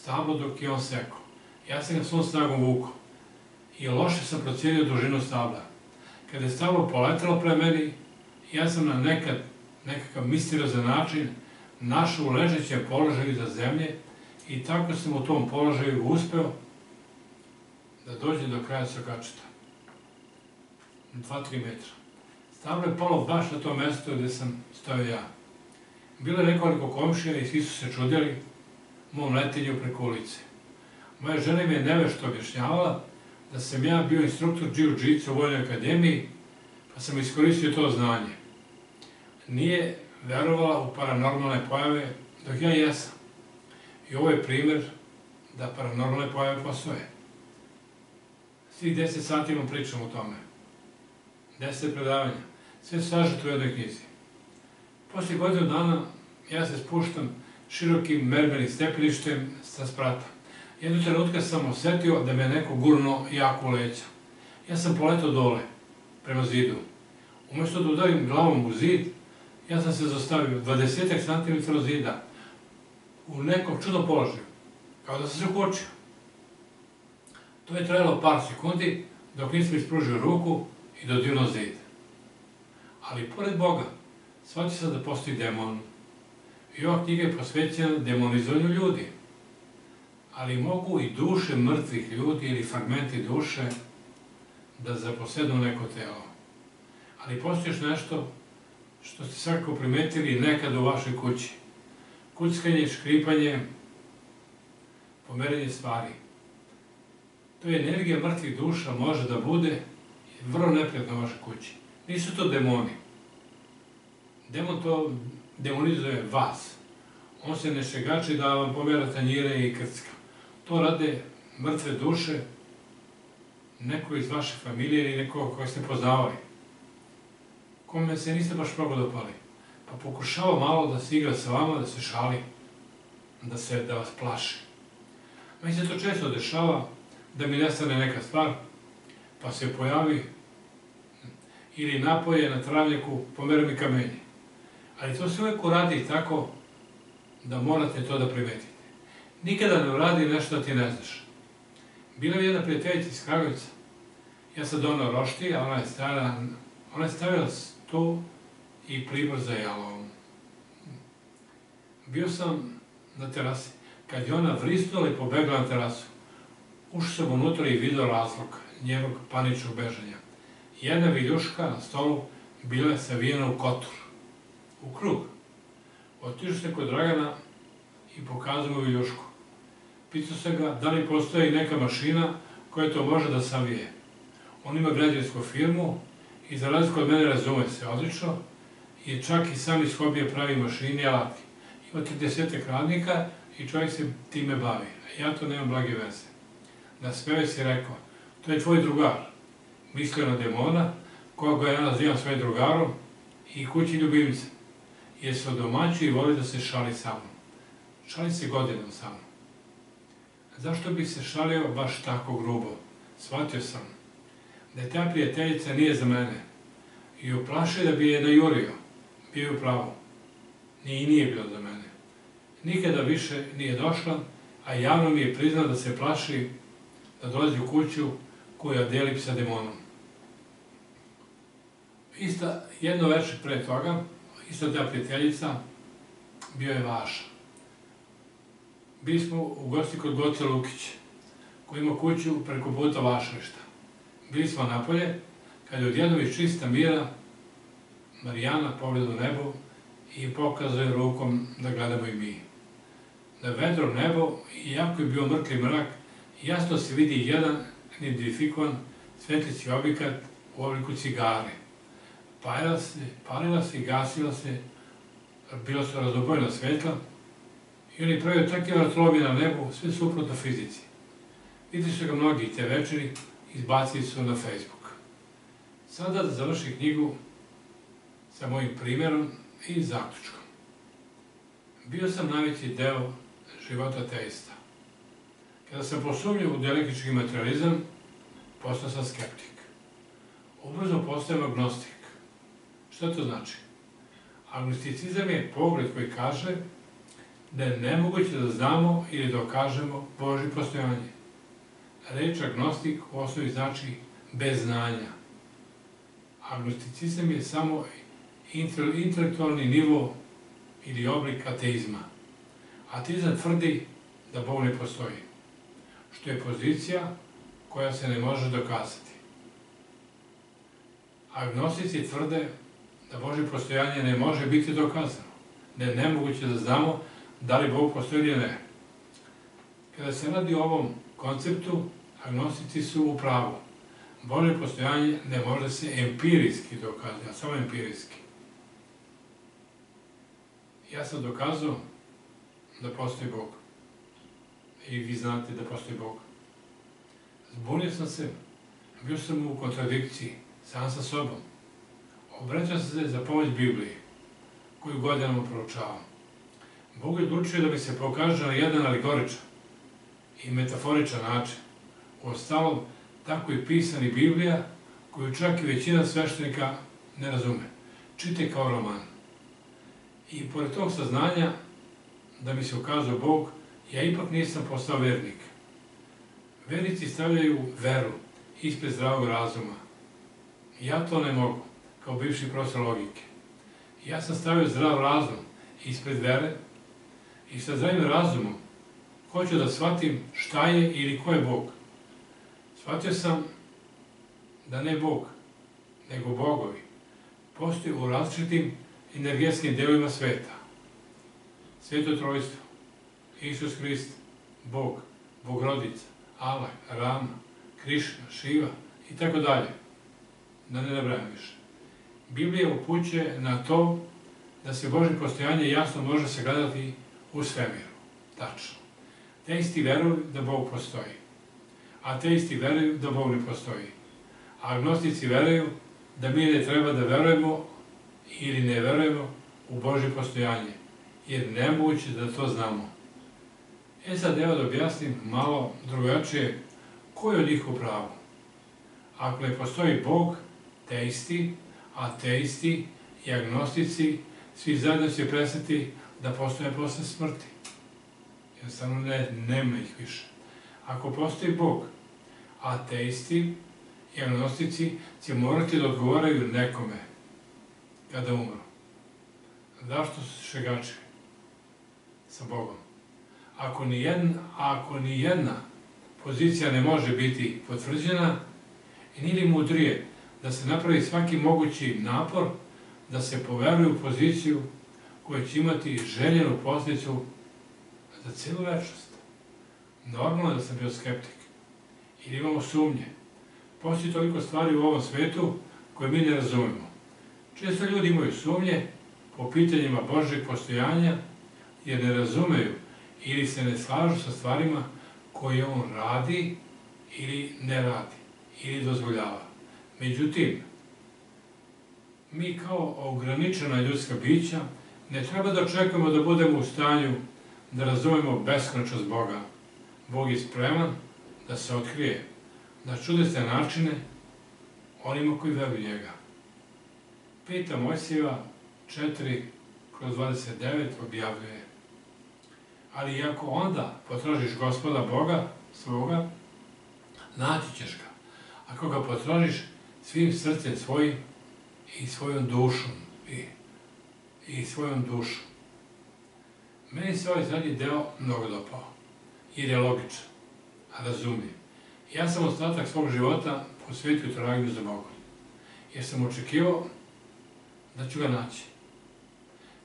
stablo dok je on sekao. Ja sam ga svom snagom vukao. I loše sam procijenio dužinu stabla. Kada je stablo poletalo pre meni, ja sam na nekad, nekakav misteriozan način našao u ležećem položaju za zemlje i tako sam u tom položaju uspeo da dođe do kraja sokačeta. 2-3 metra. Stablo je palo baš na to mesto gde sam stojao ja. Bilo je nekoliko komšija i svi su se čudili mom letenju preko ulice. Moja žena mi je nevešto objašnjavala da sam ja bio instruktor jiu-jitsu u Vojnoj akademiji, pa sam iskoristio to znanje. Nije verovala u paranormalne pojave, dok ja jesam. I ovo je primer da paranormalne pojave postoje. Svih deset sati vam pričam o tome. Deset predavanja. Sve sažeto u jednoj knjizi. Posle godinu dana ja se spuštam širokim merbenim stepeništem sa sprata. Jednog trenutka sam osetio da me neko gurno jako u leća. Ja sam poletao dole, prema zidu. Umesto da udarim glavom u zid, ja sam se zastavio 20 cm zida u nekom čudnom položaju, kao da sam se ukočio. To je trajalo par sekundi dok nisam ispružio ruku i dodirno zid. Ali pored Boga, shvatio sam da postoji demon. I ova knjiga je posvećena demonizovanju ljudi. Ali mogu i duše mrtvih ljudi ili fragmenti duše da zaposednu neko telo. Ali postoji još nešto što ste svakako primetili nekad u vašoj kući. Kuckanje, škripanje, pomerenje stvari. To je energija mrtvih duša, može da bude vrlo neprijatno u vašoj kući. Nisu to demoni. Demon to demonizuje vas. On se ne šegači da vam pomera tanjire i krcka. To rade mrtve duše, neko iz vaše familije ili neko koje ste poznavali. Kome se niste baš mnogo dopali. Pa pokušava malo da se igra sa vama, da se šali, da se da vas plaši. Meni se to često dešava, da mi nestane neka stvar, pa se pojavi ili napoje na travnjaku, pomere mi kamenje. Ali to se uvek uradi tako da morate to da primetite. Nikada ne uradi nešto da ti ne znaš. Bila je jedna prijateljica iz Kragujevca. Ja sam donao rošti, a ona je stavila, ona je stavila sto i pribor za jalovom. Bio sam na terasi. Kad je ona vrisnula i pobegla na terasu, ušao sam unutra i vidio razlog njenog paničnog bežanja. Jedna viljuška na stolu bila je savijena u kotur, u krug. Otišao se kod Dragana i pokazao mu viljušku. Pitao se ga da li postoji neka mašina koja to može da savije. On ima građansku firmu i za razliku od mene razume se odlično i čak i sam iz hobija pravi mašine i alatke. Ima 30 radnika i čovjek se time bavi. Ja to nemam blage veze. Na smeve si rekao, to je tvoj drugar. Mislio na demona, koga ja nazivam svojim drugarom i kući ljubimcem. Jer se odomaću i voli da se šali sa mnom. Šali se godinom sa mnom. Zašto bih se šalio baš tako grubo? Shvatio sam da je ta prijateljica nije za mene i uplašio da bi je najurio. Bio je upravo. Nije i nije bilo za mene. Nikada više nije došla, a javno mi je priznao da se plaši da dolazi u kuću koja deli sa demonom. Ista, jedno veče pre toga, ista ta prijateljica, bio je Vaša. Bili smo u gosti kod Goce Lukića, koji ima kuću preko puta Vašališta. Bili smo napolje, kad je odjednom iz čista mira Marijana pogleda u nebo i pokazuje rukom da gledamo i mi. Na vedro nebo, iako je bio mrtli mrak, jasno se vidi jedan identifikovan svetlici objekat u obliku cigare. Palila se, palila se gasila se, bila su razobojena svetla I oni pravio takve vrtlovi na nebu, sve suprotno fizici. Videli su ga mnogi te večeri, izbacili su na Facebook. Sada da završi knjigu sa mojim primjerom i zaključkom. Bio sam najveći deo života teista. Kada sam posumnio u dialektički materializam, postao sam skeptik. Ubrzo postajem agnostik. Šta to znači? Agnosticizam je pogled koji kaže da je nemoguće da znamo ili dokažemo Boži postojanje. Reč agnostik u osnovi znači bez znanja. Agnosticizam je samo intelektualni nivo ili oblik ateizma. Ateizam tvrdi da Bog ne postoji, što je pozicija koja se ne može dokazati. Agnostici tvrde da Bože postojanje ne može biti dokazano, je nemoguće da znamo da li Bog postoji ili ne. Kada se radi o ovom konceptu, agnostici su u pravu. Bože postojanje ne može se empirijski dokazati, a samo empirijski. Ja sam dokazao da postoji Bog. I vi znate da postoji Bog. Zbunio sam se, bio sam u kontradikciji, sam sa sobom. Obraćao sam se za pomoć Bibliji, koju godinama proučavam. Bog je odlučio da mi se pokaže na jedan alegoričan i metaforičan način. U ostalom, tako i pisani Biblija, koju čak i većina sveštenika ne razume. Čite kao roman. I pored tog saznanja da mi se ukazao Bog, ja ipak nisam postao vernik. Vernici stavljaju veru ispred zdravog razuma. Ja to ne mogu, kao bivši profesor logike. Ja sam stavio zdrav razum ispred vere i sa zdravim razumom hoću da shvatim šta je ili ko je Bog. Shvatio sam da ne Bog, nego bogovi postoji u različitim energetskim delovima sveta. Sveto trojstvo, Isus Hrist, Bog, Bogrodica, Allah, Rama, Krišna, Šiva i tako dalje. Da ne nabrajam više. Biblija upućuje na to da se Božje postojanje jasno može sagledati u svemiru. Tačno. Teisti veruju da Bog postoji. A teisti veruju da Bog ne postoji. Agnostici veruju da mi ne treba da verujemo ili ne verujemo u Božje postojanje, jer nemoguće da to znamo. E sad evo da objasnim malo drugačije ko je od njih u pravu. Ako ne postoji Bog, teisti, ateisti i agnostici, svi zajedno će prestati da postoje posle smrti. Jednostavno ne, nema ih više. Ako postoji Bog, ateisti i agnostici će morati da odgovaraju nekome kada umru. Zašto su šegači sa Bogom? Ako ni jedna, ako ni jedna pozicija ne može biti potvrđena, nije li mudrije da se napravi svaki mogući napor da se poveruje u poziciju koja će imati željenu posljedicu za cijelu večnost. Normalno da sam bio skeptik. Ili imamo sumnje. Postoji toliko stvari u ovom svetu koje mi ne razumemo. Često ljudi imaju sumnje po pitanjima Božeg postojanja jer ne razumeju ili se ne slažu sa stvarima koje on radi ili ne radi ili dozvoljava. Međutim, mi kao ograničena ljudska bića ne treba da očekujemo da budemo u stanju da razumemo beskonačnost Boga. Bog je spreman da se otkrije na čudesne načine onima koji veruju njega. Peta Mojsijeva 4 kroz 29 objavljuje Ali ako onda potražiš gospoda Boga svoga, naći ćeš ga. Ako ga potražiš svim srcem svojim i svojom dušom i, i svojom dušom. Meni se ovaj zadnji deo mnogo dopao, jer je logičan, a razumijem. Ja sam ostatak svog života posvetio tragnju za Bogom, jer sam očekivao da ću ga naći.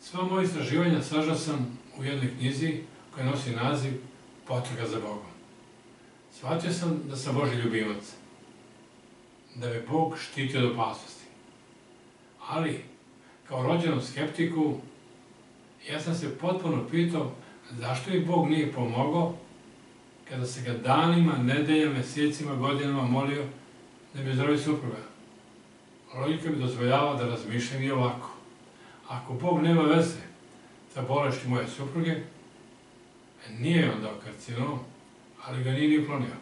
Sva moja istraživanja sažao sam u jednoj knjizi koja nosi naziv Potraga za Bogom. Shvatio sam da sam Boži ljubimac, da me Bog štiti od opasnosti. Ali, kao rođenom skeptiku, ja sam se potpuno pitao Zašto i Bog nije pomogao kada se ga danima, nedeljama, mesecima, godinama molio da mi zdravi supruga? Logika mi dozvoljava da razmišljam i ovako. Ako Bog nema veze sa bolešću moje supruge, nije on dao karcinom, ali ga nije ni uklonio.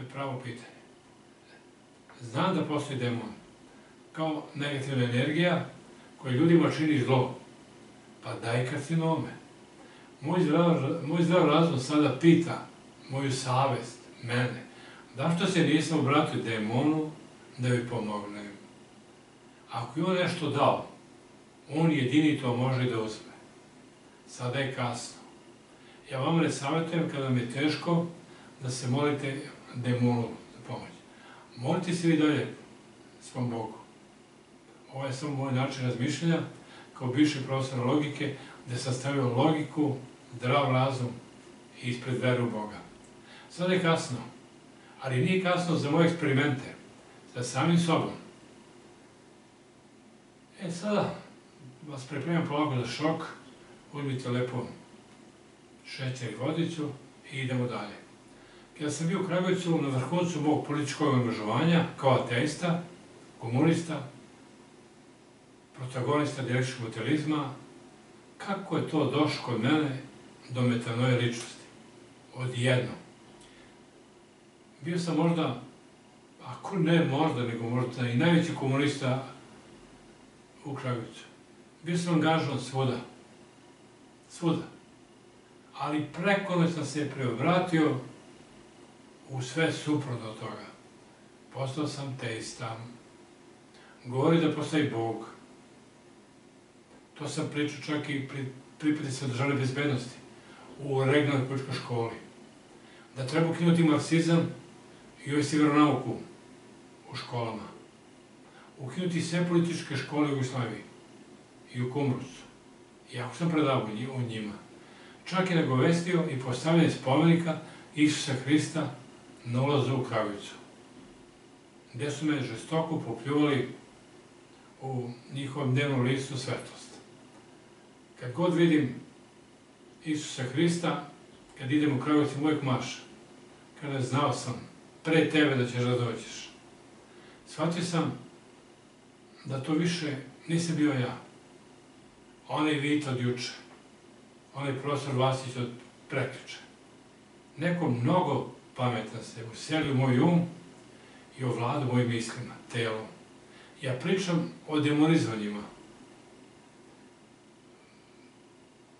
To je pravo pitanje. Znam da postoji demon, kao negativna energija koja ljudima čini zlo. Pa daj karcinome. Moj zdrav, moj zdrav razum sada pita moju savest, mene, zašto se nisam obratio demonu da mi pomognem? Ako je on nešto dao, on jedini to može da uzme. Sada je kasno. Ja vam ne savjetujem kada vam je teško da se molite demonu za pomoć. Molite se vi dalje svom Bogu. Ovo je samo moj način razmišljanja, kao bivši profesor logike, gde sam stavio logiku, zdrav razum i ispred veru Boga. Sada je kasno, ali nije kasno za moje eksperimente, sa samim sobom. E sada vas pripremam polako za šok, uzmite lepo šećer i vodicu i idemo dalje. Kada sam bio u Kragujevcu na vrhuncu mog političkog angažovanja, kao ateista, komunista, protagonista direktnog mutilizma, kako je to došlo kod mene do metanoje ličnosti? Odjedno. Bio sam možda, ako ne možda, nego možda i najveći komunista u Kragujevcu. Bio sam angažovan svuda. Svuda. Ali preko sam se preobratio u sve suprotno toga. Postao sam teista. Govori da postoji Bog. To sam pričao čak i pri pripadnicima državne bezbednosti u regionalnoj političkoj školi. Da treba ukinuti marksizam i ovaj nauku u školama. Ukinuti sve političke škole u Jugoslaviji i u Kumrucu. Iako sam predavao o njima. Čak je nagovestio i postavljanje spomenika Isusa Hrista na ulazu u Kravicu. Gde su me žestoko popljuvali u njihovom dnevnom listu svetlost. Kad god vidim Isusa Hrista, kad idem u Kragovicu, uvijek maša. Kada znao sam, pre tebe da ćeš da dođeš. Shvatio sam da to više nisam bio ja. Onaj Vit od juče, onaj profesor Vasić od preključe. Neko mnogo pametan se useli u moj um i ovlada mojim mislima, telom. Ja pričam o demonizovanjima,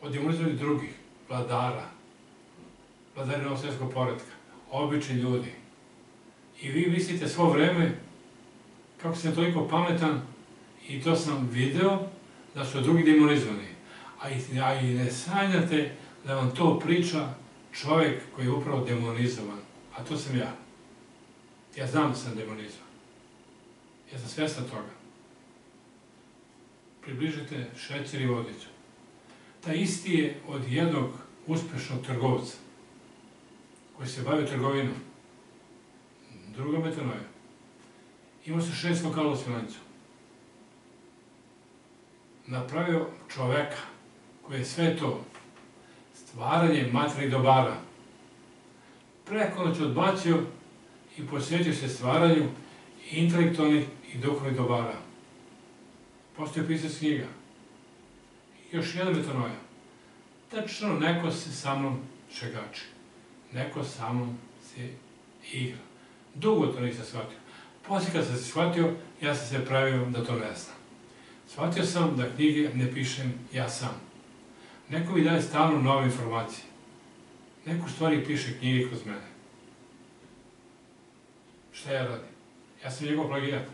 o demonizovanju drugih, vladara, vladara novosvetskog poredka, obični ljudi. I vi mislite svo vreme kako sam toliko pametan i to sam video da su drugi demonizovani. A i, a i ne sanjate da vam to priča čovjek koji je upravo demonizovan. A to sam ja. Ja znam da sam demonizovan. Ja sam svjestan toga. Približite šećer i vodicu. Ta isti je od jednog uspešnog trgovca koji se bavio trgovinom. Druga metanoja. Imao se šest lokala u Svilancu. Napravio čoveka koji je sve to stvaranje materijalnih dobara preko noć odbacio i posvetio se stvaranju intelektualnih i duhovnih dobara. Postoje pisac knjiga. Još jedna metanoja. Tačno, neko se sa mnom šegači. Neko sa mnom se igra. Dugo to nisam shvatio. Poslije kad sam se shvatio, ja sam se pravio da to ne znam. Shvatio sam da knjige ne pišem ja sam. Neko mi daje stalno nove informacije. Neko stvari piše knjige kroz mene. Šta ja radim? Ja sam njegov plagijat.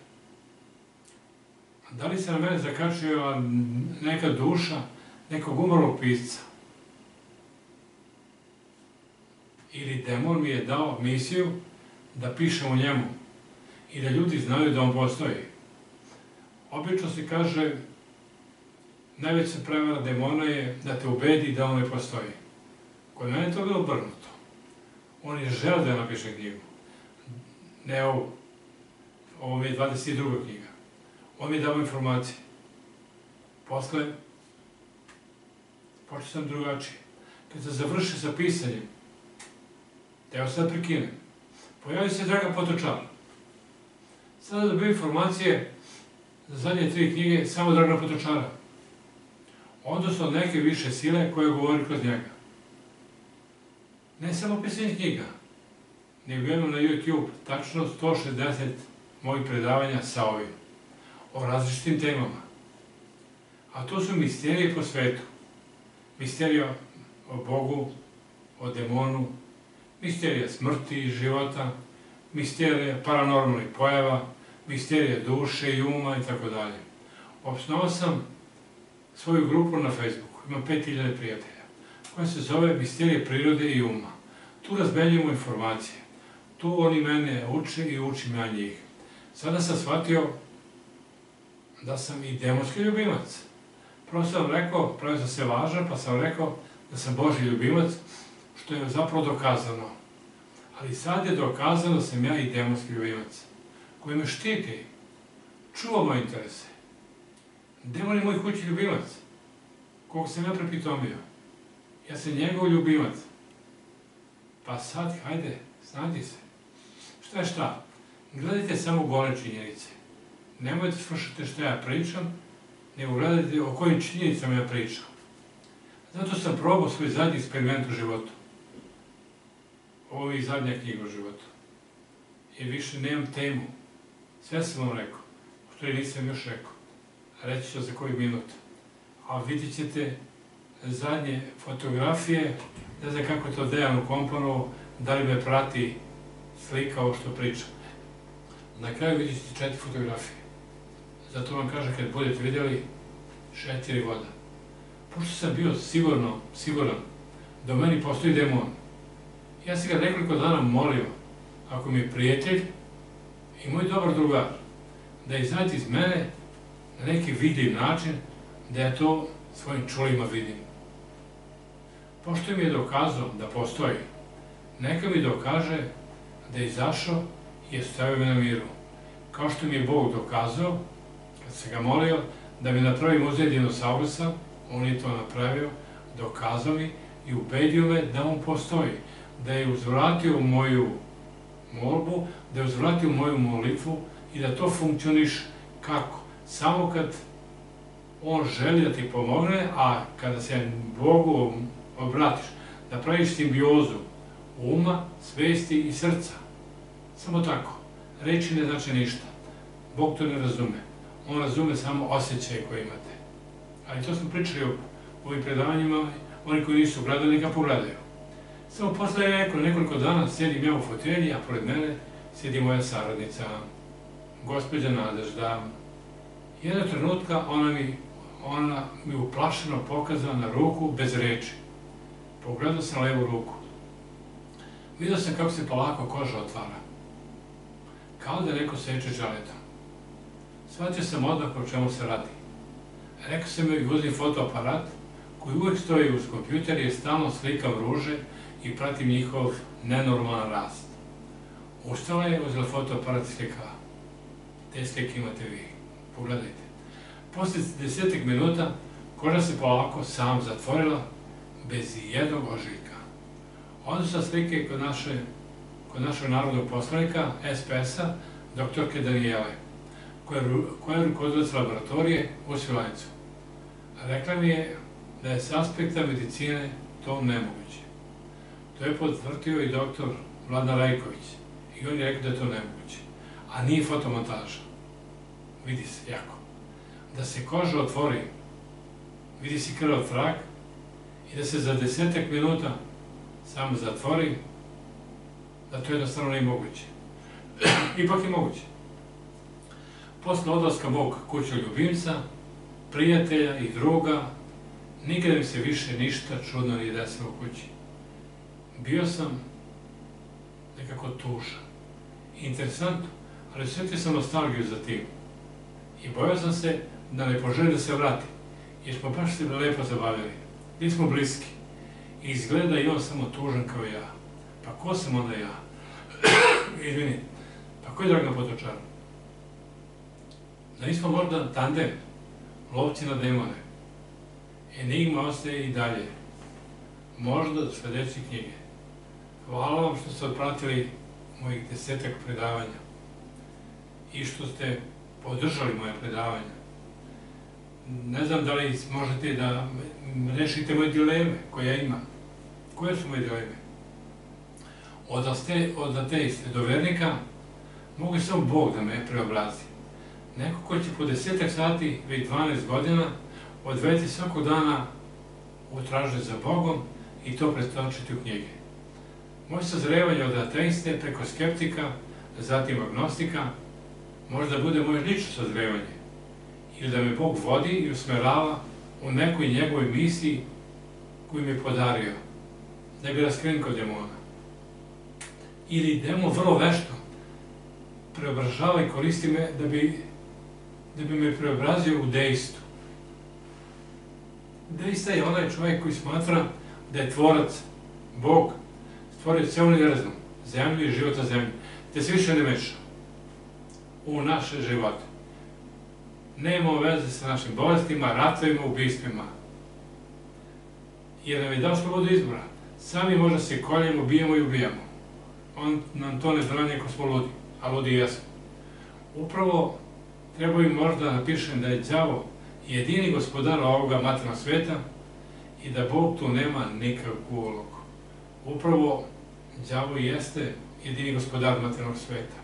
Da li se na mene zakačio neka duša nekog umrlog pisca? Ili demon mi je dao misiju da pišem o njemu i da ljudi znaju da on postoji. Obično se kaže najveća prevara demona je da te ubedi da on ne postoji. Kod mene je to bilo obrnuto. On je žel da napiše knjigu. Ne ovu. Ovo mi je 22. knjiga. On mi je dao informacije. Posle, počeo sam drugačije. Kad sam završio sa pisanjem, teo sad prekinem, pojavio se Dragan Potočar. Sada dobio informacije za zadnje tri knjige samo Dragana Potočara. Odnosno neke više sile koje govori kroz njega. Ne samo pisanje knjiga, nego jedno na YouTube, tačno 160 mojih predavanja sa ovim, o različitim temama. A to su misterije po svetu. Misterija o Bogu, o demonu, misterija smrti i života, misterija paranormalnih pojava, misterija duše i uma i tako dalje. Osnovao sam svoju grupu na Facebooku, imam 5000 prijatelja, koja se zove Misterije prirode i uma. Tu razmenjujemo informacije. Tu oni mene uče i učim ja njih. Sada sam shvatio da sam i demonski ljubimac. Prvo sam rekao, pravio sam se važan, pa sam rekao da sam Boži ljubimac, što je zapravo dokazano. Ali sad je dokazano da sam ja i demonski ljubimac, koji me štiti, čuva moje interese. Demon je moj kući ljubimac, kog sam ja prepitomio. Ja sam njegov ljubimac. Pa sad, hajde, snađi se. Šta je šta? Gledajte samo gole činjenice. Nemojte slušati šta ja pričam, nego gledajte o kojim činjenicama ja pričam. Zato sam probao svoj zadnji eksperiment u životu. Ovo je i zadnja knjiga u životu. Jer više nemam temu. Sve sam vam rekao. Što je nisam još rekao. Reći ću za koji minut. A vidit ćete zadnje fotografije, ne znam kako to Dejan ukomponovao, da li me prati slika ovo što pričam. Na kraju vidjet ćete četiri fotografije. Zato vam kažem, kad budete vidjeli, četiri voda. Pošto sam bio sigurno, siguran da u meni postoji demon, ja sam ga nekoliko dana molio, ako mi je prijatelj i moj dobar drugar, da izađe iz mene na neki vidiv način, da ja to svojim čulima vidim. Pošto mi je dokazao da postoji, neka mi dokaže da je izašao i je stavio me na miru. Kao što mi je Bog dokazao, kad se ga molio, da mi napravi muzej dinosaurusa, on je to napravio, dokazao mi i ubedio me da on postoji, da je uzvratio moju molbu, da je uzvratio moju molitvu i da to funkcioniš kako? Samo kad on želi da ti pomogne, a kada se Bogu obratiš, da praviš simbiozu uma, svesti i srca. Samo tako. Reči ne znači ništa. Bog to ne razume. On razume samo osjećaje koje imate. Ali to smo pričali u ovim predavanjima, oni koji nisu gledali, neka pogledaju. Samo posle neko, nekoliko dana sedim ja u fotelji, a pored mene sedi moja saradnica, gospođa Nadežda. Jedna trenutka ona mi, ona mi uplašeno pokazala na ruku bez reči. Pogledao sam levu ruku. Vidio sam kako se polako koža otvara. Kao da neko seče žaletom. Svaćao sam odmah o čemu se radi. Rekao sam joj uzim fotoaparat koji uvek stoji uz kompjuter i stalno slikam ruže i pratim njihov nenormalan rast. Ustala je, uzela fotoaparat i slikala. Te slike imate vi. Pogledajte. Posle desetak minuta koža se polako sam zatvorila bez jednog ožiljka. Onda su slike kod naše kod našeg narodnog poslanika, SPS-a, doktorke Danijele, koja, koja je rukovodilac laboratorije u Svilajcu. Rekla mi je da je s aspekta medicine to nemoguće. To je potvrtio i doktor Vladan Rajković. I on je rekao da je to nemoguće. A nije fotomontaža. Vidi se jako. Da se koža otvori, vidi se krvav trak i da se za desetak minuta samo zatvori, da to jednostavno nije moguće. *clears throat* Ipak je moguće. Posle odlaska mog kućnog ljubimca, prijatelja i druga, nikada mi se više ništa čudno nije desilo u kući. Bio sam nekako tužan. Interesantno, ali osjetio sam nostalgiju za tim. I bojao sam se da ne poželi da se vrati, jer smo baš se lepo zabavili. Bili smo bliski. I izgleda i on samo tužan kao ja. Pa ko sam onda ja? *clears throat* Izvini, pa ko je Dragan Potočar? Da nismo možda tandem, lovci na demone. Enigma ostaje i dalje. Možda do sledeće knjige. Hvala vam što ste odpratili mojih desetak predavanja i što ste podržali moje predavanja. Ne znam da li možete da rešite moje dileme koje ja imam. Koje su moje dileme? Od, ateiste do vernika mogu samo Bog da me preobrazi. Neko ko će po desetak sati, već 12 godina, odveti svakog dana u traže za Bogom i to pretočiti u knjige. Moje sazrevanje od ateiste preko skeptika, zatim agnostika, možda bude moje lično sazrevanje. Ili da me Bog vodi i usmerava u nekoj njegovoj misiji koju mi je podario, da bi raskrenkao demona. Ili demon vrlo vešto preobražava i koristi me da bi, da bi me preobrazio u dejstu. Deista je onaj čovjek koji smatra da je tvorac, Bog, stvorio ceo univerzum, zemlju i život na zemlji, te se više ne meša u naše živote. Nema veze sa našim bolestima, ratovima, ubistvima. Jer nam je dao slobodu izbora. Sami možda se koljemo, bijemo i ubijamo. On nam to ne zbranje ako smo ludi, a ludi jesmo. Upravo treba im možda da napišem da je đavo jedini gospodar ovoga materijalnog sveta i da Bog tu nema nikakvu ulogu. Upravo đavo jeste jedini gospodar materijalnog sveta.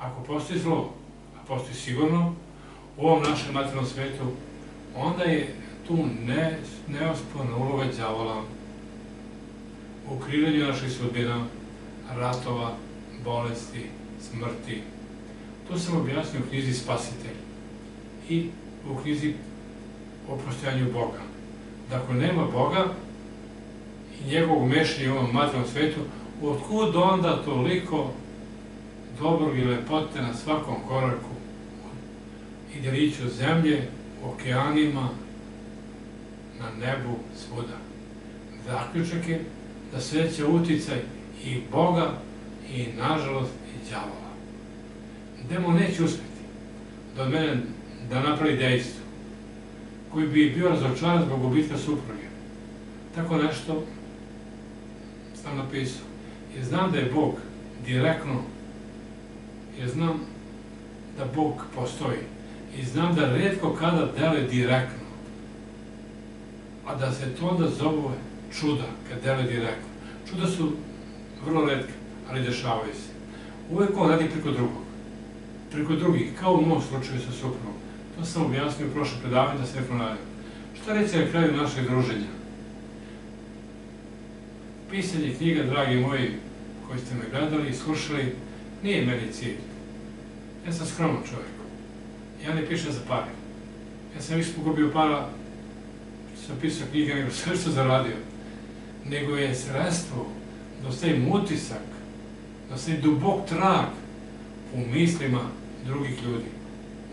Ako postoji zlo, a postoji sigurno, u ovom našem materijalnom svetu, onda je tu ne, neosporna uloga đavola u kreiranju naših sudbina, ratova, bolesti, smrti. To sam objasnio u knjizi Spasitelj i u knjizi o postojanju Boga. Dakle, nema Boga i njegovog mešanja u ovom materijalnom svetu, otkud onda toliko dobrog i lepote na svakom koraku i deliću zemlje, okeanima, na nebu, svuda. Zaključak je da sve će uticaj i Boga i, nažalost, i djavola. Demon neće uspeti da od mene da napravi dejstvo koji bi bio razočaran zbog gubitka supruge. Tako nešto sam napisao. I znam da je Bog direktno, jer znam da Bog postoji. I znam da redko kada dele direktno. A da se to onda zove čuda, kad dele direktno. Čuda su vrlo redke, ali dešavaju se. Uvek on radi preko drugog. Preko drugih, kao u mom slučaju sa suprugom. To sam objasnio u prošle predavanje da se ne ponavljam. Šta reći na kraju našeg druženja? Pisanje knjiga, dragi moji, koji ste me gledali i slušali, nije meni cilj. Ja sam skroman čovjek. Ja ne pišem za pare. Ja sam više pogubio para sam pisao knjige nego sve što zaradio. Nego je sredstvo da ostavim utisak, da ostavim dubok trag u mislima drugih ljudi.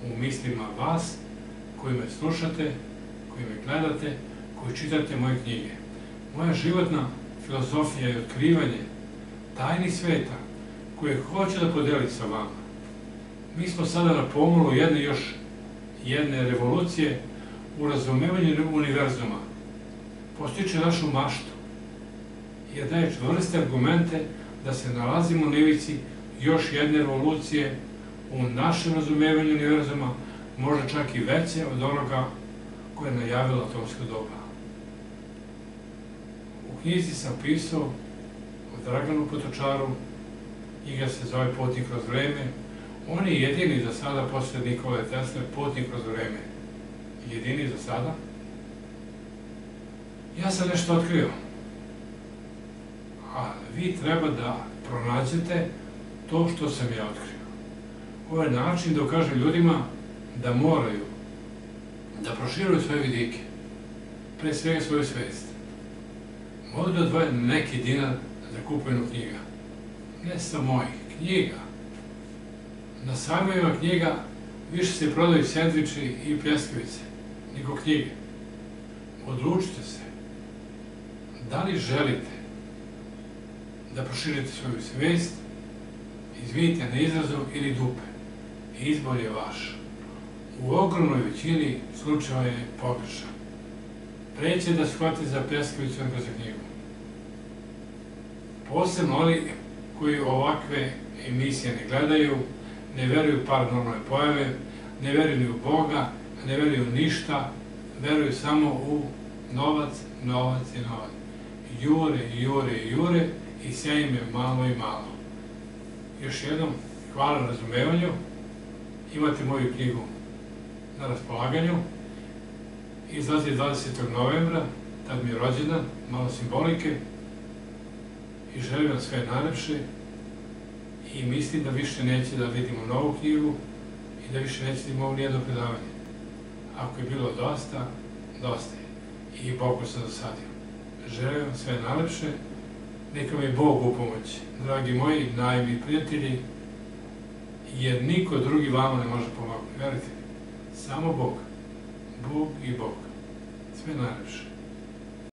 U mislima vas koji me slušate, koji me gledate, koji čitate moje knjige. Moja životna filozofija je otkrivanje tajnih sveta koje hoće da podeli sa vama. Mi smo sada na pomolu jedne još jedne revolucije u razumevanju univerzuma. Postiče našu maštu jer daje čvrste argumente da se nalazimo u nevici još jedne revolucije u našem razumevanju univerzuma, možda čak i veće od onoga koje je najavila atomska doba. U knjizi sam pisao o Draganu Potočaru, igra se zove Putnik kroz vreme, on je jedini za sada, posle Nikole Tesla, putnik kroz vreme. Jedini za sada. Ja sam nešto otkrio. A vi treba da pronađete to što sam ja otkrio. Ovo je način da ukažem ljudima da moraju da proširuju svoje vidike, pre svega svoju svest. Mogu da odvoje neki dinar za kupujenu knjiga. Ne samo mojih, knjiga na sajmovima knjiga više se prodaju sendviči i pljeskavice nego knjige. Odlučite se. Da li želite da proširite svoju svest, izvinite na izrazu ili dupe. Izbor je vaš. U ogromnoj većini slučajeva je pogrešan. preće da shvati za Peskoviću nego za knjigu. Posebno oni koji ovakve emisije ne gledaju, ne veruju paranormalne pojave, ne veruju ni u Boga, ne veruju ništa, veruju samo u novac, novac i novac. Jure, jure, jure i sve im je malo i malo. Još jednom, hvala na razumevanju. Imate moju knjigu na raspolaganju. Izlazi 20. novembra, tad mi je rođendan, malo simbolike. I želim vam sve najlepše. I mislim da više neće da vidimo novu knjigu i da više neće da imamo nijedno predavanje. Ako je bilo dosta, dosta je. I Bogu sam dosadio. Želim vam sve najlepše. Neka mi Bog u pomoć. Dragi moji, najmi prijatelji, jer niko drugi vama ne može pomogati. Verujte mi. Samo Bog. Bog i Bog. Sve najlepše.